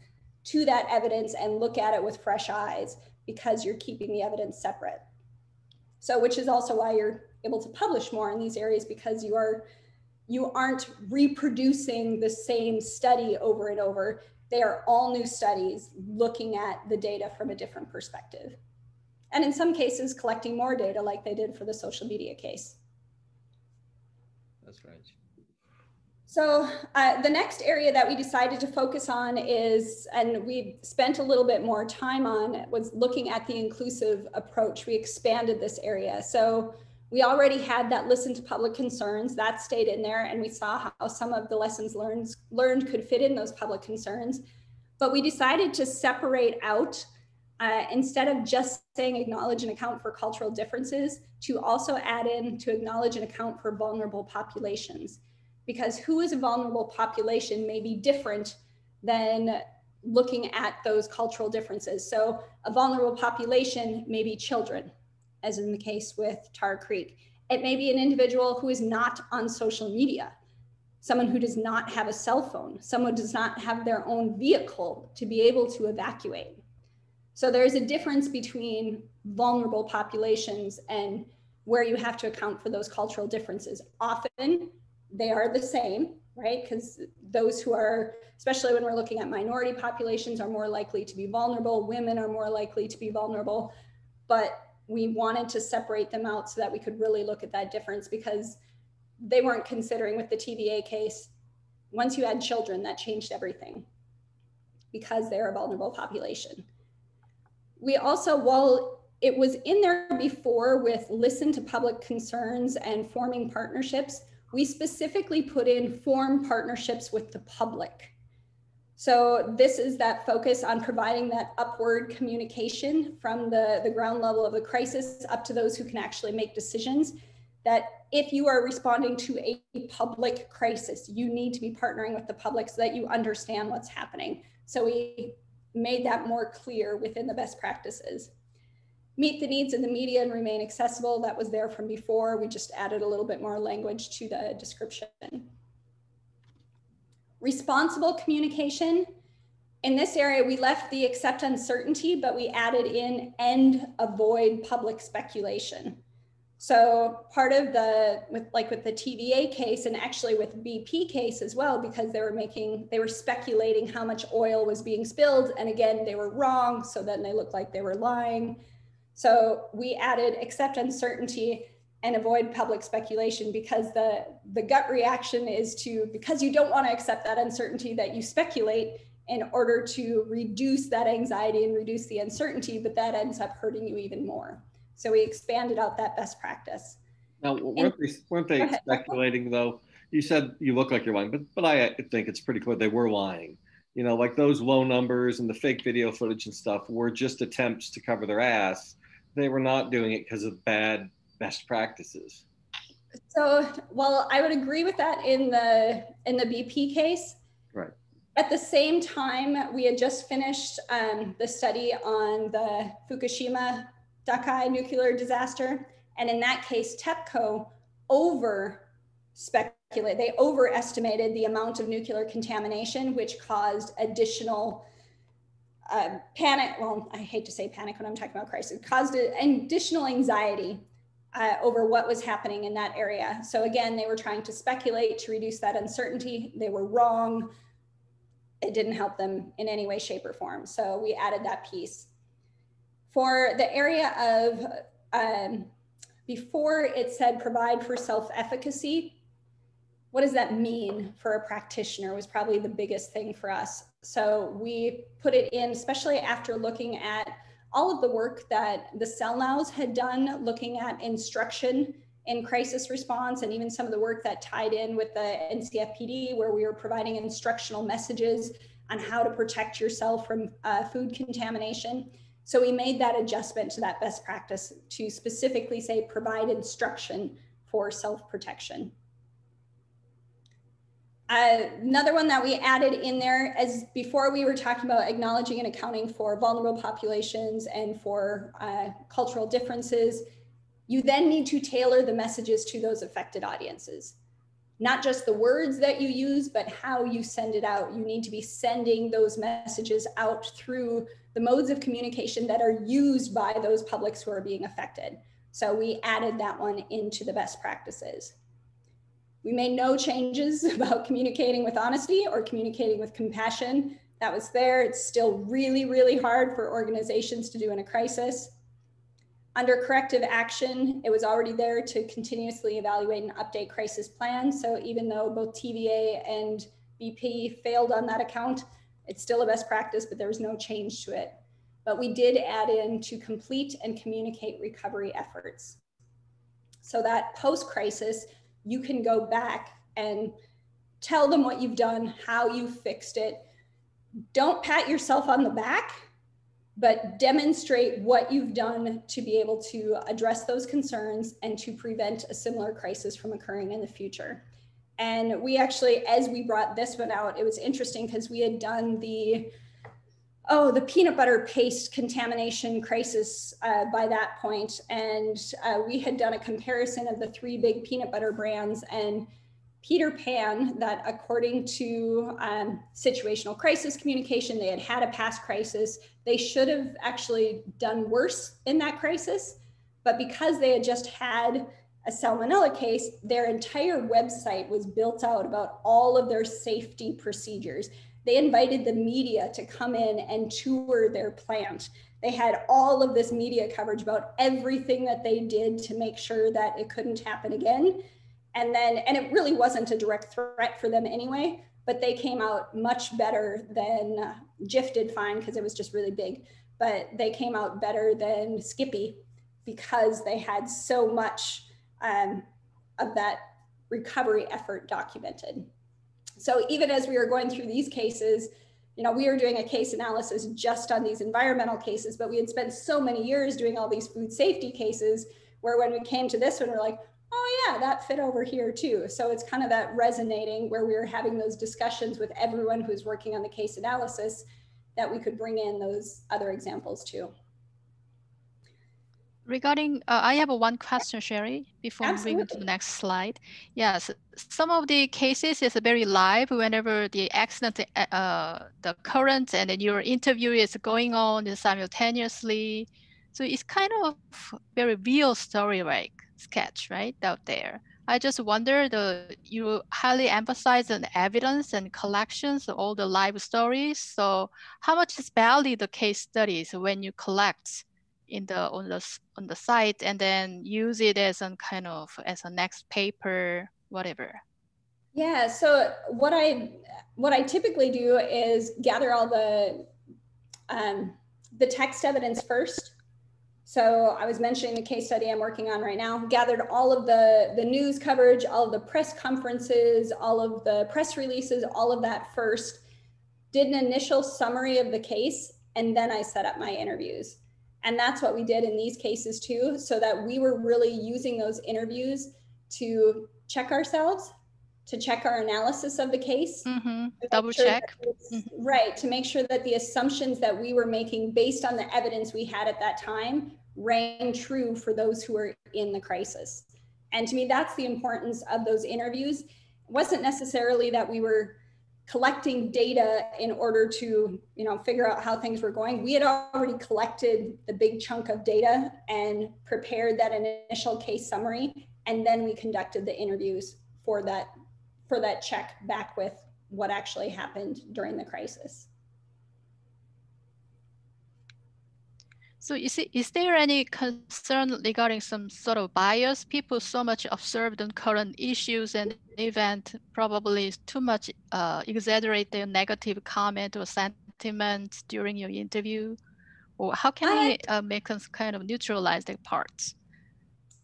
to that evidence and look at it with fresh eyes because you're keeping the evidence separate. So, which is also why you're able to publish more in these areas because you are you aren't reproducing the same study over and over. They are all new studies looking at the data from a different perspective. And in some cases, collecting more data like they did for the social media case. That's right. So uh, the next area that we decided to focus on is, and we spent a little bit more time on, was looking at the inclusive approach. We expanded this area. So we already had that listen to public concerns. That stayed in there and we saw how some of the lessons learned learned could fit in those public concerns. But we decided to separate out uh, instead of just saying acknowledge and account for cultural differences to also add in to acknowledge and account for vulnerable populations. Because who is a vulnerable population may be different than looking at those cultural differences. So a vulnerable population may be children as in the case with Tar Creek. It may be an individual who is not on social media, someone who does not have a cell phone, someone does not have their own vehicle to be able to evacuate. So there's a difference between vulnerable populations and where you have to account for those cultural differences. Often they are the same, right? Because those who are, especially when we're looking at minority populations, are more likely to be vulnerable. Women are more likely to be vulnerable. But we wanted to separate them out so that we could really look at that difference because they weren't considering with the TVA case. Once you had children, that changed everything because they're a vulnerable population. We also, while it was in there before with listen to public concerns and forming partnerships, we specifically put in form partnerships with the public. So this is that focus on providing that upward communication from the, the ground level of the crisis up to those who can actually make decisions that if you are responding to a public crisis, you need to be partnering with the public so that you understand what's happening. So we made that more clear within the best practices. Meet the needs of the media and remain accessible. That was there from before. We just added a little bit more language to the description. Responsible communication. In this area, we left the accept uncertainty, but we added in and avoid public speculation. So part of the, with like with the TVA case and actually with BP case as well, because they were making, they were speculating how much oil was being spilled. And again, they were wrong. So then they looked like they were lying. So we added accept uncertainty and avoid public speculation because the, the gut reaction is to, because you don't want to accept that uncertainty that you speculate in order to reduce that anxiety and reduce the uncertainty, but that ends up hurting you even more. So we expanded out that best practice. Now, weren't they, weren't they speculating though? You said you look like you're lying, but but I think it's pretty clear they were lying. You know, like those low numbers and the fake video footage and stuff were just attempts to cover their ass. They were not doing it because of bad best practices. So, well, I would agree with that in the in the BP case. Right. At the same time, we had just finished um, the study on the Fukushima Daiichi nuclear disaster. And in that case, TEPCO over speculate, they overestimated the amount of nuclear contamination, which caused additional uh, panic. Well, I hate to say panic when I'm talking about crisis, caused additional anxiety uh, over what was happening in that area. So again, they were trying to speculate to reduce that uncertainty. They were wrong. It didn't help them in any way, shape, or form. So we added that piece. For the area of, um, before it said provide for self-efficacy, what does that mean for a practitioner was probably the biggest thing for us. So we put it in, especially after looking at all of the work that the Sellnows had done, looking at instruction in crisis response, and even some of the work that tied in with the NCFPD, where we were providing instructional messages on how to protect yourself from uh, food contamination. So we made that adjustment to that best practice to specifically say provide instruction for self-protection. Another one that we added in there as before we were talking about acknowledging and accounting for vulnerable populations and for uh, cultural differences, you then need to tailor the messages to those affected audiences. Not just the words that you use, but how you send it out. You need to be sending those messages out through the modes of communication that are used by those publics who are being affected. So we added that one into the best practices. We made no changes about communicating with honesty or communicating with compassion. That was there. It's still really, really hard for organizations to do in a crisis. Under corrective action, it was already there to continuously evaluate and update crisis plans. So even though both TVA and BP failed on that account, it's still a best practice, but there was no change to it. But we did add in to complete and communicate recovery efforts. So that post-crisis, you can go back and tell them what you've done, how you fixed it. Don't pat yourself on the back, but demonstrate what you've done to be able to address those concerns and to prevent a similar crisis from occurring in the future. And we actually, as we brought this one out, it was interesting because we had done the, oh, the peanut butter paste contamination crisis uh, by that point. And uh, we had done a comparison of the three big peanut butter brands and Peter Pan that according to um, situational crisis communication, they had had a past crisis. They should have actually done worse in that crisis. But because they had just had a salmonella case, their entire website was built out about all of their safety procedures. They invited the media to come in and tour their plant. They had all of this media coverage about everything that they did to make sure that it couldn't happen again. And then, and it really wasn't a direct threat for them anyway, but they came out much better than uh, Jif did fine because it was just really big. but they came out better than Skippy because they had so much um, of that recovery effort documented. So even as we were going through these cases, you know, we were doing a case analysis just on these environmental cases, but we had spent so many years doing all these food safety cases where when we came to this one, we're like, oh yeah, that fit over here too. So it's kind of that resonating where we were having those discussions with everyone who's working on the case analysis that we could bring in those other examples too. Regarding, uh, I have a one question, Shari, before Absolutely. moving to the next slide. Yes, some of the cases is very live whenever the accident, uh, the current and then your interview is going on simultaneously. So it's kind of very real story like sketch, right, out there. I just wonder the you highly emphasize on evidence and collections of all the live stories. So how much is value the case studies when you collect in the on the on the site and then use it as a kind of as a next paper whatever. Yeah so what i what i typically do is gather all the um, the text evidence first. So i was mentioning the case study i'm working on right now gathered all of the the news coverage all of the press conferences all of the press releases all of that first. Did an initial summary of the case and then i set up my interviews and that's what we did in these cases too, so that we were really using those interviews to check ourselves, to check our analysis of the case. Mm-hmm. Double sure check. Mm-hmm. Right, to make sure that the assumptions that we were making based on the evidence we had at that time rang true for those who were in the crisis. And to me, that's the importance of those interviews. It wasn't necessarily that we were collecting data in order to you know figure out how things were going. We had already collected the big chunk of data and prepared that initial case summary and then we conducted the interviews for that for that check back with what actually happened during the crisis So is, it, is there any concern regarding some sort of bias? People so much observed on current issues and event probably too much uh, exaggerate their negative comment or sentiment during your interview? Or how can I, we uh, make us kind of neutralize the parts?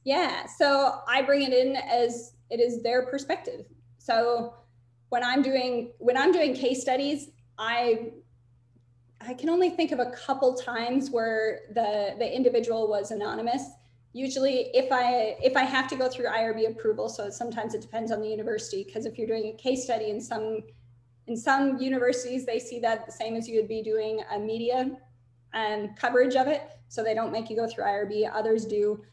Yeah, so I bring it in as it is their perspective. So when I'm doing when I'm doing case studies, I I can only think of a couple times where the, the individual was anonymous. Usually if I if I have to go through IRB approval, so sometimes it depends on the university, because if you're doing a case study in some in some universities, they see that the same as you would be doing a media and coverage of it. So they don't make you go through IRB, others do.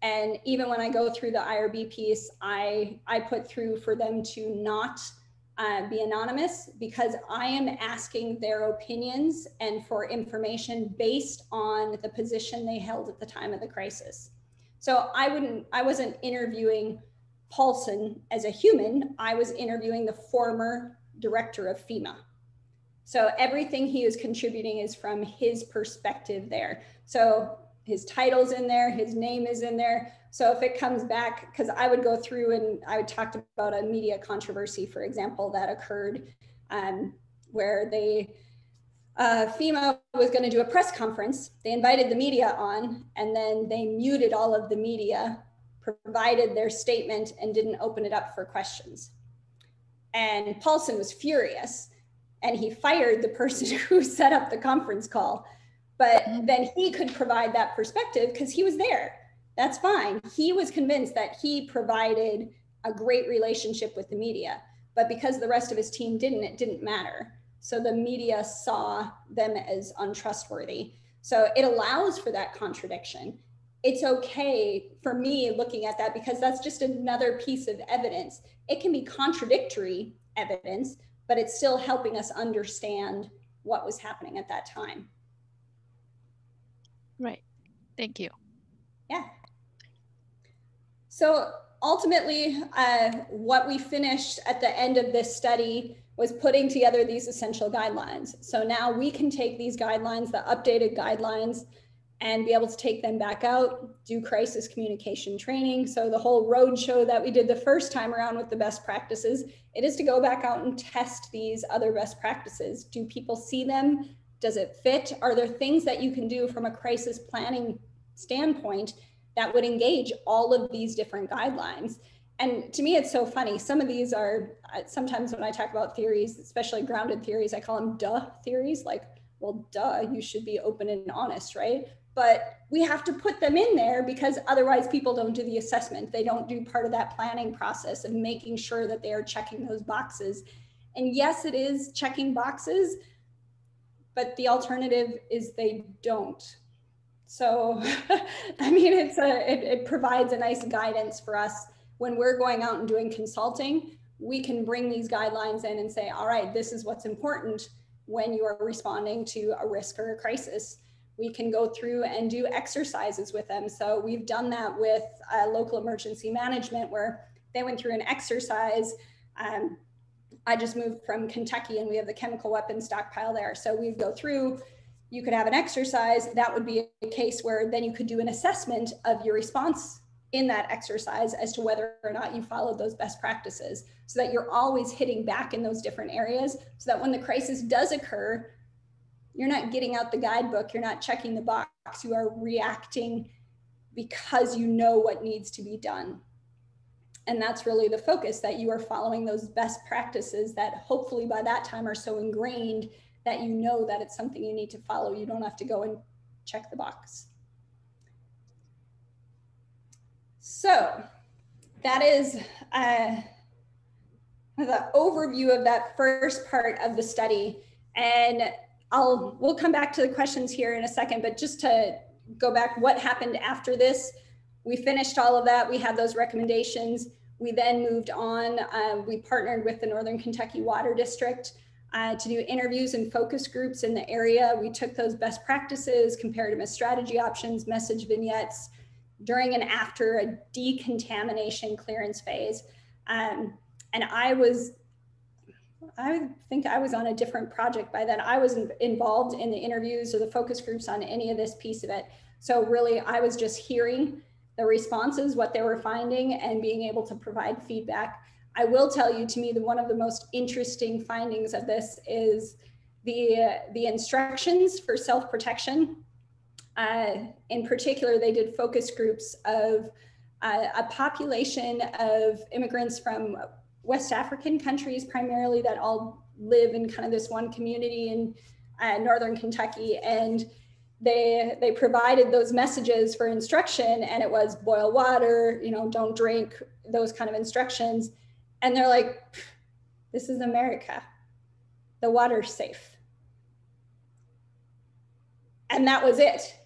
And even when I go through the IRB piece, I I put through for them to not uh, be anonymous because I am asking their opinions and for information based on the position they held at the time of the crisis. So I wouldn't, I wasn't interviewing Paulison as a human, I was interviewing the former director of FEMA. So everything he is contributing is from his perspective there. So his title's in there, his name is in there. So if it comes back, because I would go through and I talked about a media controversy, for example, that occurred um, where they, uh, FEMA was going to do a press conference. They invited the media on and then they muted all of the media, provided their statement, and didn't open it up for questions. And Paulison was furious and he fired the person who set up the conference call. But mm-hmm. then he could provide that perspective because he was there that's fine. He was convinced that he provided a great relationship with the media, but because the rest of his team didn't, it didn't matter. So the media saw them as untrustworthy. So it allows for that contradiction. It's okay for me looking at that because that's just another piece of evidence. It can be contradictory evidence, but it's still helping us understand what was happening at that time. Right. Thank you. Yeah. So ultimately, uh, what we finished at the end of this study was putting together these essential guidelines. So now we can take these guidelines, the updated guidelines, and be able to take them back out, do crisis communication training. So the whole road show that we did the first time around with the best practices, it is to go back out and test these other best practices. Do people see them? Does it fit? Are there things that you can do from a crisis planning standpoint that would engage all of these different guidelines? And to me, it's so funny. Some of these are sometimes when I talk about theories, especially grounded theories, I call them duh theories. Like, well, duh, you should be open and honest, right? But we have to put them in there because otherwise people don't do the assessment. They don't do part of that planning process of making sure that they are checking those boxes. And yes, it is checking boxes, but the alternative is they don't. So, I mean, it's a, it, it provides a nice guidance for us when we're going out and doing consulting, we can bring these guidelines in and say, all right, this is what's important when you are responding to a risk or a crisis. We can go through and do exercises with them. So we've done that with uh, local emergency management where they went through an exercise. Um, I just moved from Kentucky and we have the chemical weapons stockpile there. So we go through, you could have an exercise. That would be a case where then you could do an assessment of your response in that exercise as to whether or not you followed those best practices so that you're always hitting back in those different areas so that when the crisis does occur you're not getting out the guidebook you're not checking the box you are reacting because you know what needs to be done and that's really the focus that you are following those best practices that hopefully by that time are so ingrained that you know that it's something you need to follow you don't have to go and check the box So that is uh, the overview of that first part of the study. And I'll we'll come back to the questions here in a second, but just to go back, what happened after this? We finished all of that. We had those recommendations. We then moved on. Uh, we partnered with the Northern Kentucky Water District uh, to do interviews and focus groups in the area. We took those best practices, comparative strategy options, message vignettes, during and after a decontamination clearance phase. Um, and I was, I think I was on a different project by then. I wasn't involved in the interviews or the focus groups on any of this piece of it. So really, I was just hearing the responses, what they were finding, and being able to provide feedback. I will tell you, to me, the one of the most interesting findings of this is the uh, the instructions for self protection uh, in particular, they did focus groups of uh, a population of immigrants from West African countries, primarily that all live in kind of this one community in uh, northern Kentucky. And they they provided those messages for instruction, and it was boil water, you know, don't drink, those kind of instructions. And they're like, this is America. The water's safe. And that was it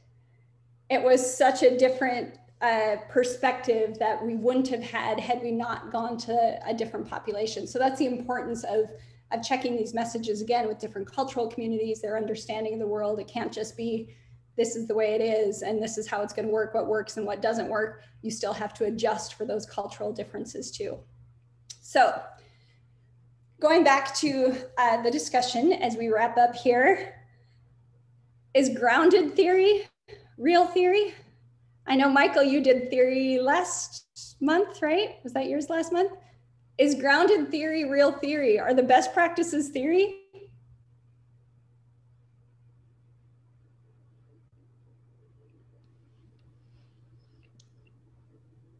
it was such a different uh, perspective that we wouldn't have had had we not gone to a different population. So that's the importance of, of checking these messages again with different cultural communities, their understanding of the world. It can't just be this is the way it is and this is how it's going to work, what works and what doesn't work. You still have to adjust for those cultural differences too. So going back to uh, the discussion as we wrap up here, is grounded theory real theory? I know, Michael, you did theory last month, right? Was that yours last month? Is grounded theory real theory? Are the best practices theory?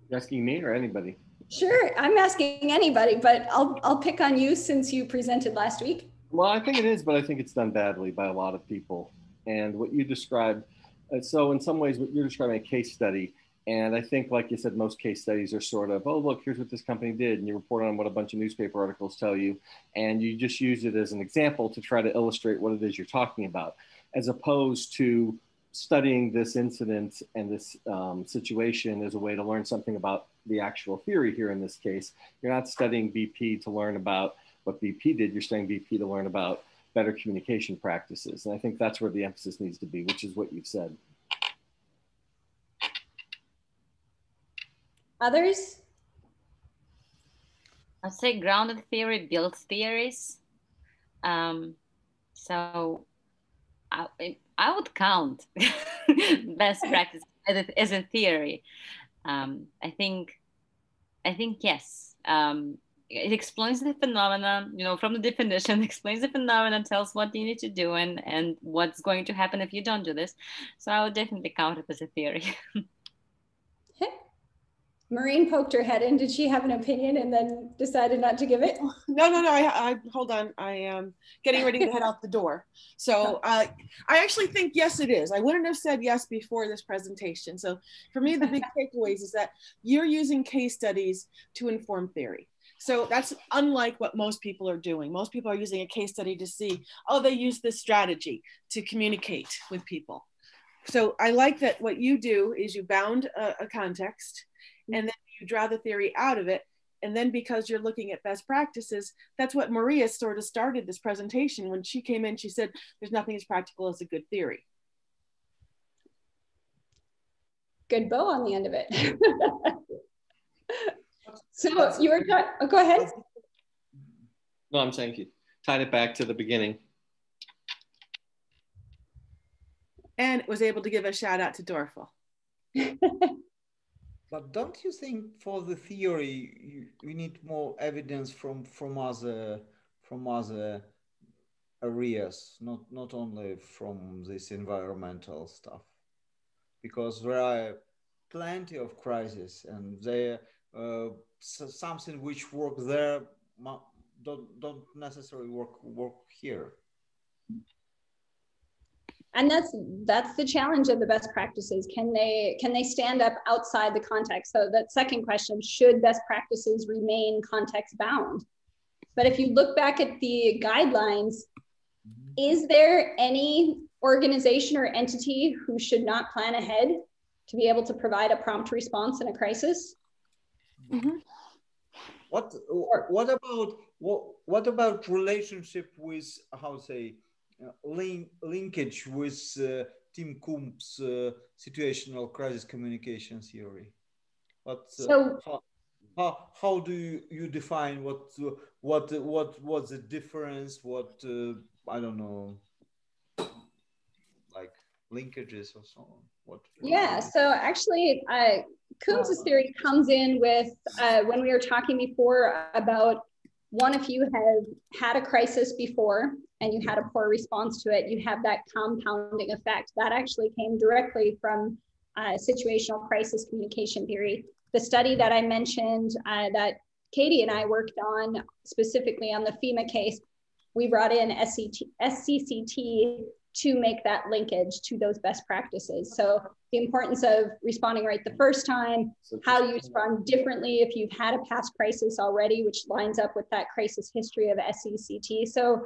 You're asking me or anybody? Sure, I'm asking anybody, but I'll, I'll pick on you since you presented last week. Well, I think it is, but I think it's done badly by a lot of people. And what you described, uh, so in some ways, what you're describing a case study. And I think, like you said, most case studies are sort of, oh, look, here's what this company did. And you report on what a bunch of newspaper articles tell you. And you just use it as an example to try to illustrate what it is you're talking about, as opposed to studying this incident and this um, situation as a way to learn something about the actual theory here in this case. You're not studying BP to learn about what BP did, you're studying BP to learn about better communication practices. And I think that's where the emphasis needs to be, which is what you've said. Others? I'd say grounded theory builds theories. Um, so I, I would count best practice as a, as a theory. Um, I think, I think yes. Um, it explains the phenomena, you know, from the definition, explains the phenomenon, tells what you need to do and, and what's going to happen if you don't do this. So I would definitely count it as a theory. Maureen poked her head in. Did she have an opinion and then decided not to give it? No, no, no. I, I hold on. I am getting ready to head out the door. So uh, I actually think yes, it is. I wouldn't have said yes before this presentation. So for me, the big takeaways is that you're using case studies to inform theory. So that's unlike what most people are doing. Most people are using a case study to see, oh, they use this strategy to communicate with people. So I like that what you do is you bound a, a context and then you draw the theory out of it. And then because you're looking at best practices that's what maria sort of started this presentation. When she came in she said there's nothing as practical as a good theory. Good bow on the end of it. So you were oh, go ahead. No i'm saying you tied it back to the beginning. And was able to give a shout out to dorfel But don't you think for the theory you need more evidence from from other from other areas, not not only from this environmental stuff, because there are plenty of crises and they uh, something which work there don't don't necessarily work work here and that's that's the challenge of the best practices. Can they can they stand up outside the context? So that second question should best practices remain context bound? But if you look back at the guidelines is there any organization or entity who should not plan ahead to be able to provide a prompt response in a crisis? Mm-hmm. what what about what what about relationship with how say link, linkage with uh, Tim Coombs' uh, situational crisis communication theory. But so, how, how, how do you, you define what what what what's the difference? What I don't know, like linkages or so on. What? Yeah. So actually, uh, theory comes in with uh, when we were talking before about one, if you have had a crisis before and you had a poor response to it, you have that compounding effect. That actually came directly from uh, situational crisis communication theory. The study that I mentioned uh, that Katie and I worked on specifically on the FEMA case, we brought in SCT, SCCT to make that linkage to those best practices. So the importance of responding right the first time, how you respond differently if you've had a past crisis already, which lines up with that crisis history of SCCT. So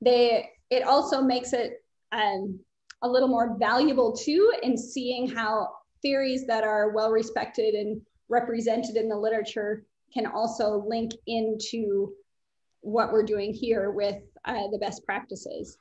they it also makes it um, a little more valuable too in seeing how theories that are well respected and represented in the literature can also link into what we're doing here with uh, the best practices.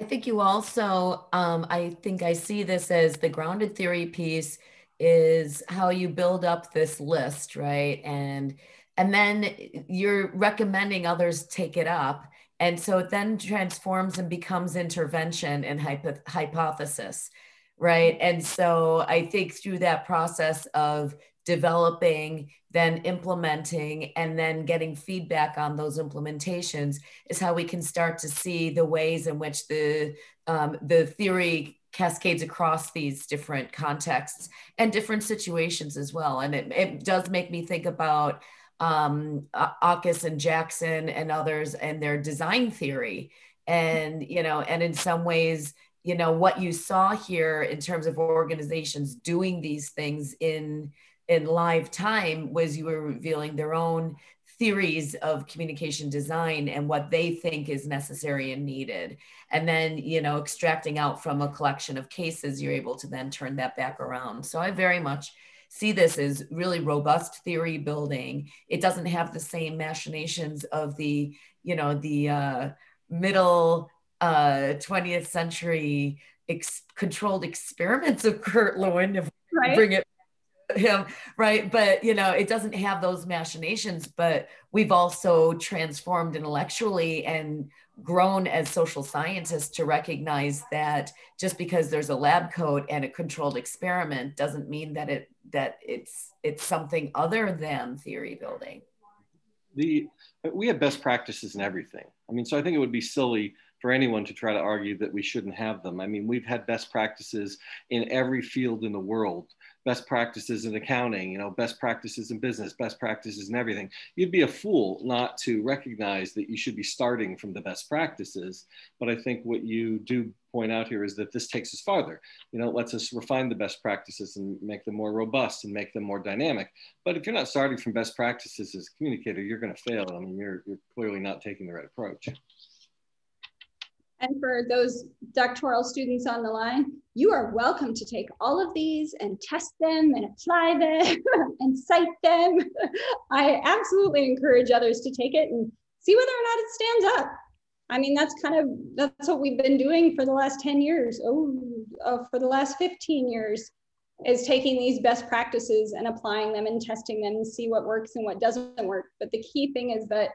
I think you also, um, I think I see this as the grounded theory piece is how you build up this list, right? And and then you're recommending others take it up. And so it then transforms and becomes intervention and hypo- hypothesis, right? And so I think through that process of developing, then implementing, and then getting feedback on those implementations is how we can start to see the ways in which the um, the theory cascades across these different contexts and different situations as well. And it, it does make me think about um, Aakhus and Jackson and others and their design theory. And, you know, and in some ways, you know, what you saw here in terms of organizations doing these things in in live time was you were revealing their own theories of communication design and what they think is necessary and needed and then you know extracting out from a collection of cases you're able to then turn that back around so i very much see this as really robust theory building it doesn't have the same machinations of the you know the uh, middle uh, 20th century ex- controlled experiments of kurt lewin if right. bring it him, right? But you know, it doesn't have those machinations. But we've also transformed intellectually and grown as social scientists to recognize that just because there's a lab coat and a controlled experiment doesn't mean that it that it's it's something other than theory building. The we have best practices in everything. I mean, so I think it would be silly for anyone to try to argue that we shouldn't have them. I mean, we've had best practices in every field in the world best practices in accounting, you know, best practices in business, best practices in everything. You'd be a fool not to recognize that you should be starting from the best practices. But I think what you do point out here is that this takes us farther. You know, it lets us refine the best practices and make them more robust and make them more dynamic. But if you're not starting from best practices as a communicator, you're going to fail. I mean, you're, you're clearly not taking the right approach. And for those doctoral students on the line, you are welcome to take all of these and test them and apply them and cite them. I absolutely encourage others to take it and see whether or not it stands up. I mean, that's kind of, that's what we've been doing for the last 10 years. Oh, uh, for the last 15 years is taking these best practices and applying them and testing them and see what works and what doesn't work. But the key thing is that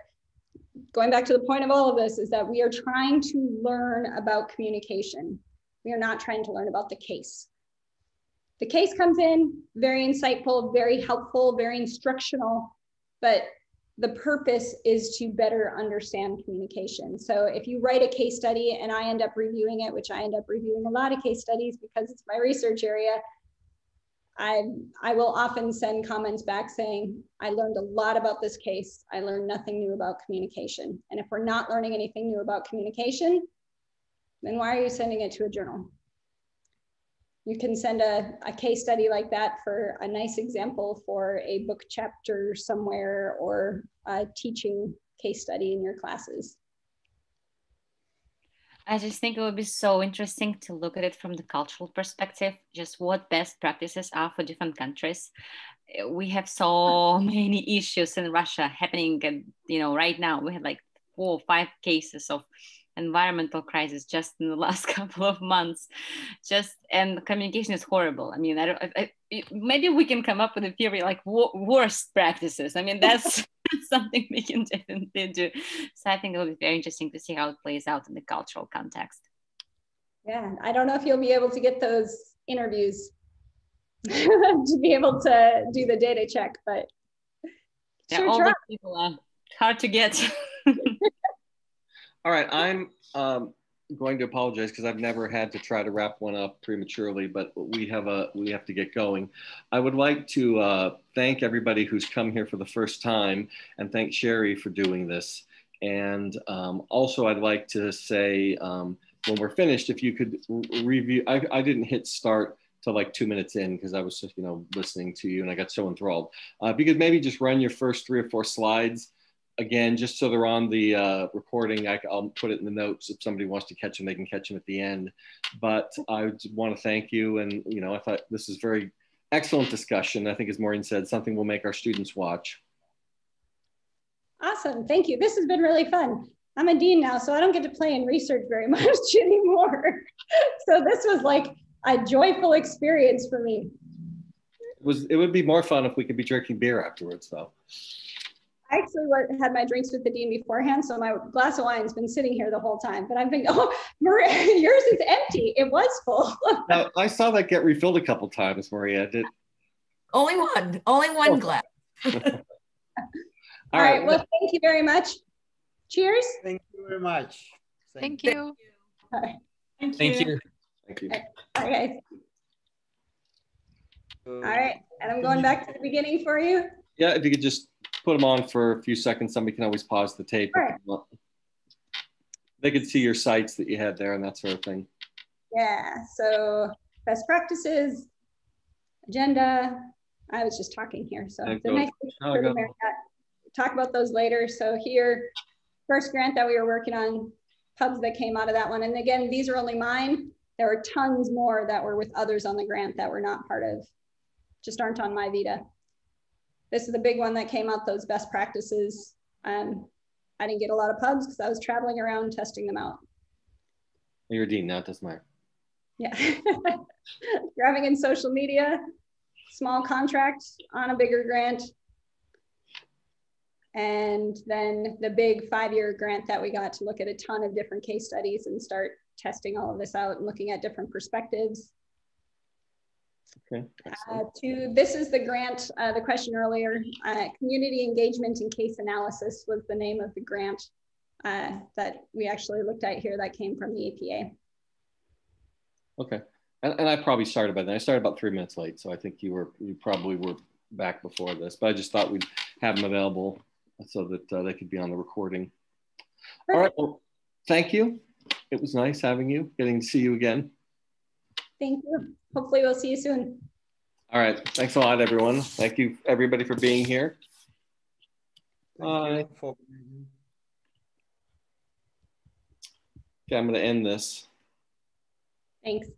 going back to the point of all of this is that we are trying to learn about communication. We are not trying to learn about the case. The case comes in very insightful, very helpful, very instructional, but the purpose is to better understand communication. So if you write a case study and I end up reviewing it, which I end up reviewing a lot of case studies because it's my research area, I, I will often send comments back saying, I learned a lot about this case. I learned nothing new about communication. And if we're not learning anything new about communication, then why are you sending it to a journal? You can send a, a case study like that for a nice example for a book chapter somewhere or a teaching case study in your classes. I just think it would be so interesting to look at it from the cultural perspective, just what best practices are for different countries. We have so many issues in Russia happening, and you know, right now we have like four or five cases of environmental crisis just in the last couple of months just and communication is horrible i mean i don't I, maybe we can come up with a theory like wo- worst practices. I mean that's something we can definitely do. So i think it will be very interesting to see how it plays out in the cultural context. Yeah i don't know if you'll be able to get those interviews to be able to do the data check but yeah, sure all try. people are hard to get. All right, I'm um, going to apologize because I've never had to try to wrap one up prematurely, but we have a we have to get going. I would like to uh, thank everybody who's come here for the first time, and thank Shari for doing this. And um, also, I'd like to say um, when we're finished, if you could review. I, I didn't hit start till like two minutes in because I was just you know listening to you and I got so enthralled. Uh, if you could maybe just run your first three or four slides again, just so they're on the uh, recording, I, will put it in the notes. If somebody wants to catch them, they can catch them at the end. But I want to thank you. And, you know, I thought this is very excellent discussion. I think as Maureen said, something will make our students watch. Awesome. Thank you. This has been really fun. I'm a dean now, so I don't get to play in research very much anymore. so this was like a joyful experience for me. It was it would be more fun if we could be drinking beer afterwards though. I actually had my drinks with the dean beforehand, so my glass of wine's been sitting here the whole time. But I'm thinking, oh, Maria, yours is empty. It was full. now, I saw that get refilled a couple times, Maria. Did only one, only one oh. glass. All, All right. right. Well, thank you very much. Cheers. Thank you very much. Thank, thank you. you. All right. Thank, thank you. you. Thank you. All right. Uh, All right. And I'm going back to the beginning for you. Yeah, if you could just put them on for a few seconds. Somebody can always pause the tape. Sure. They could see your sites that you had there and that sort of thing. Yeah, so best practices, agenda. I was just talking here, so the nice talk about those later. So here, first grant that we were working on, pubs that came out of that one. And again, these are only mine. There were tons more that were with others on the grant that were not part of, just aren't on my Vita this is the big one that came out, those best practices. Um, I didn't get a lot of pubs because I was traveling around testing them out. You're a dean now, that's Yeah. Grabbing in social media. small contract on a bigger grant. And then the big five-year grant that we got to look at a ton of different case studies and start testing all of this out and looking at different perspectives. Okay. Uh, to this is the grant, uh, the question earlier, uh, community engagement and case analysis was the name of the grant uh, that we actually looked at here that came from the EPA. Okay. And, and I probably started by then. I started about three minutes late. So I think you were, you probably were back before this, but I just thought we'd have them available so that uh, they could be on the recording. Perfect. All right. Well, thank you. It was nice having you, getting to see you again. Thank you. Hopefully we'll see you soon. All right. Thanks a lot, everyone. Thank you, everybody, for being here. Bye. Uh, okay, I'm going to end this. Thanks.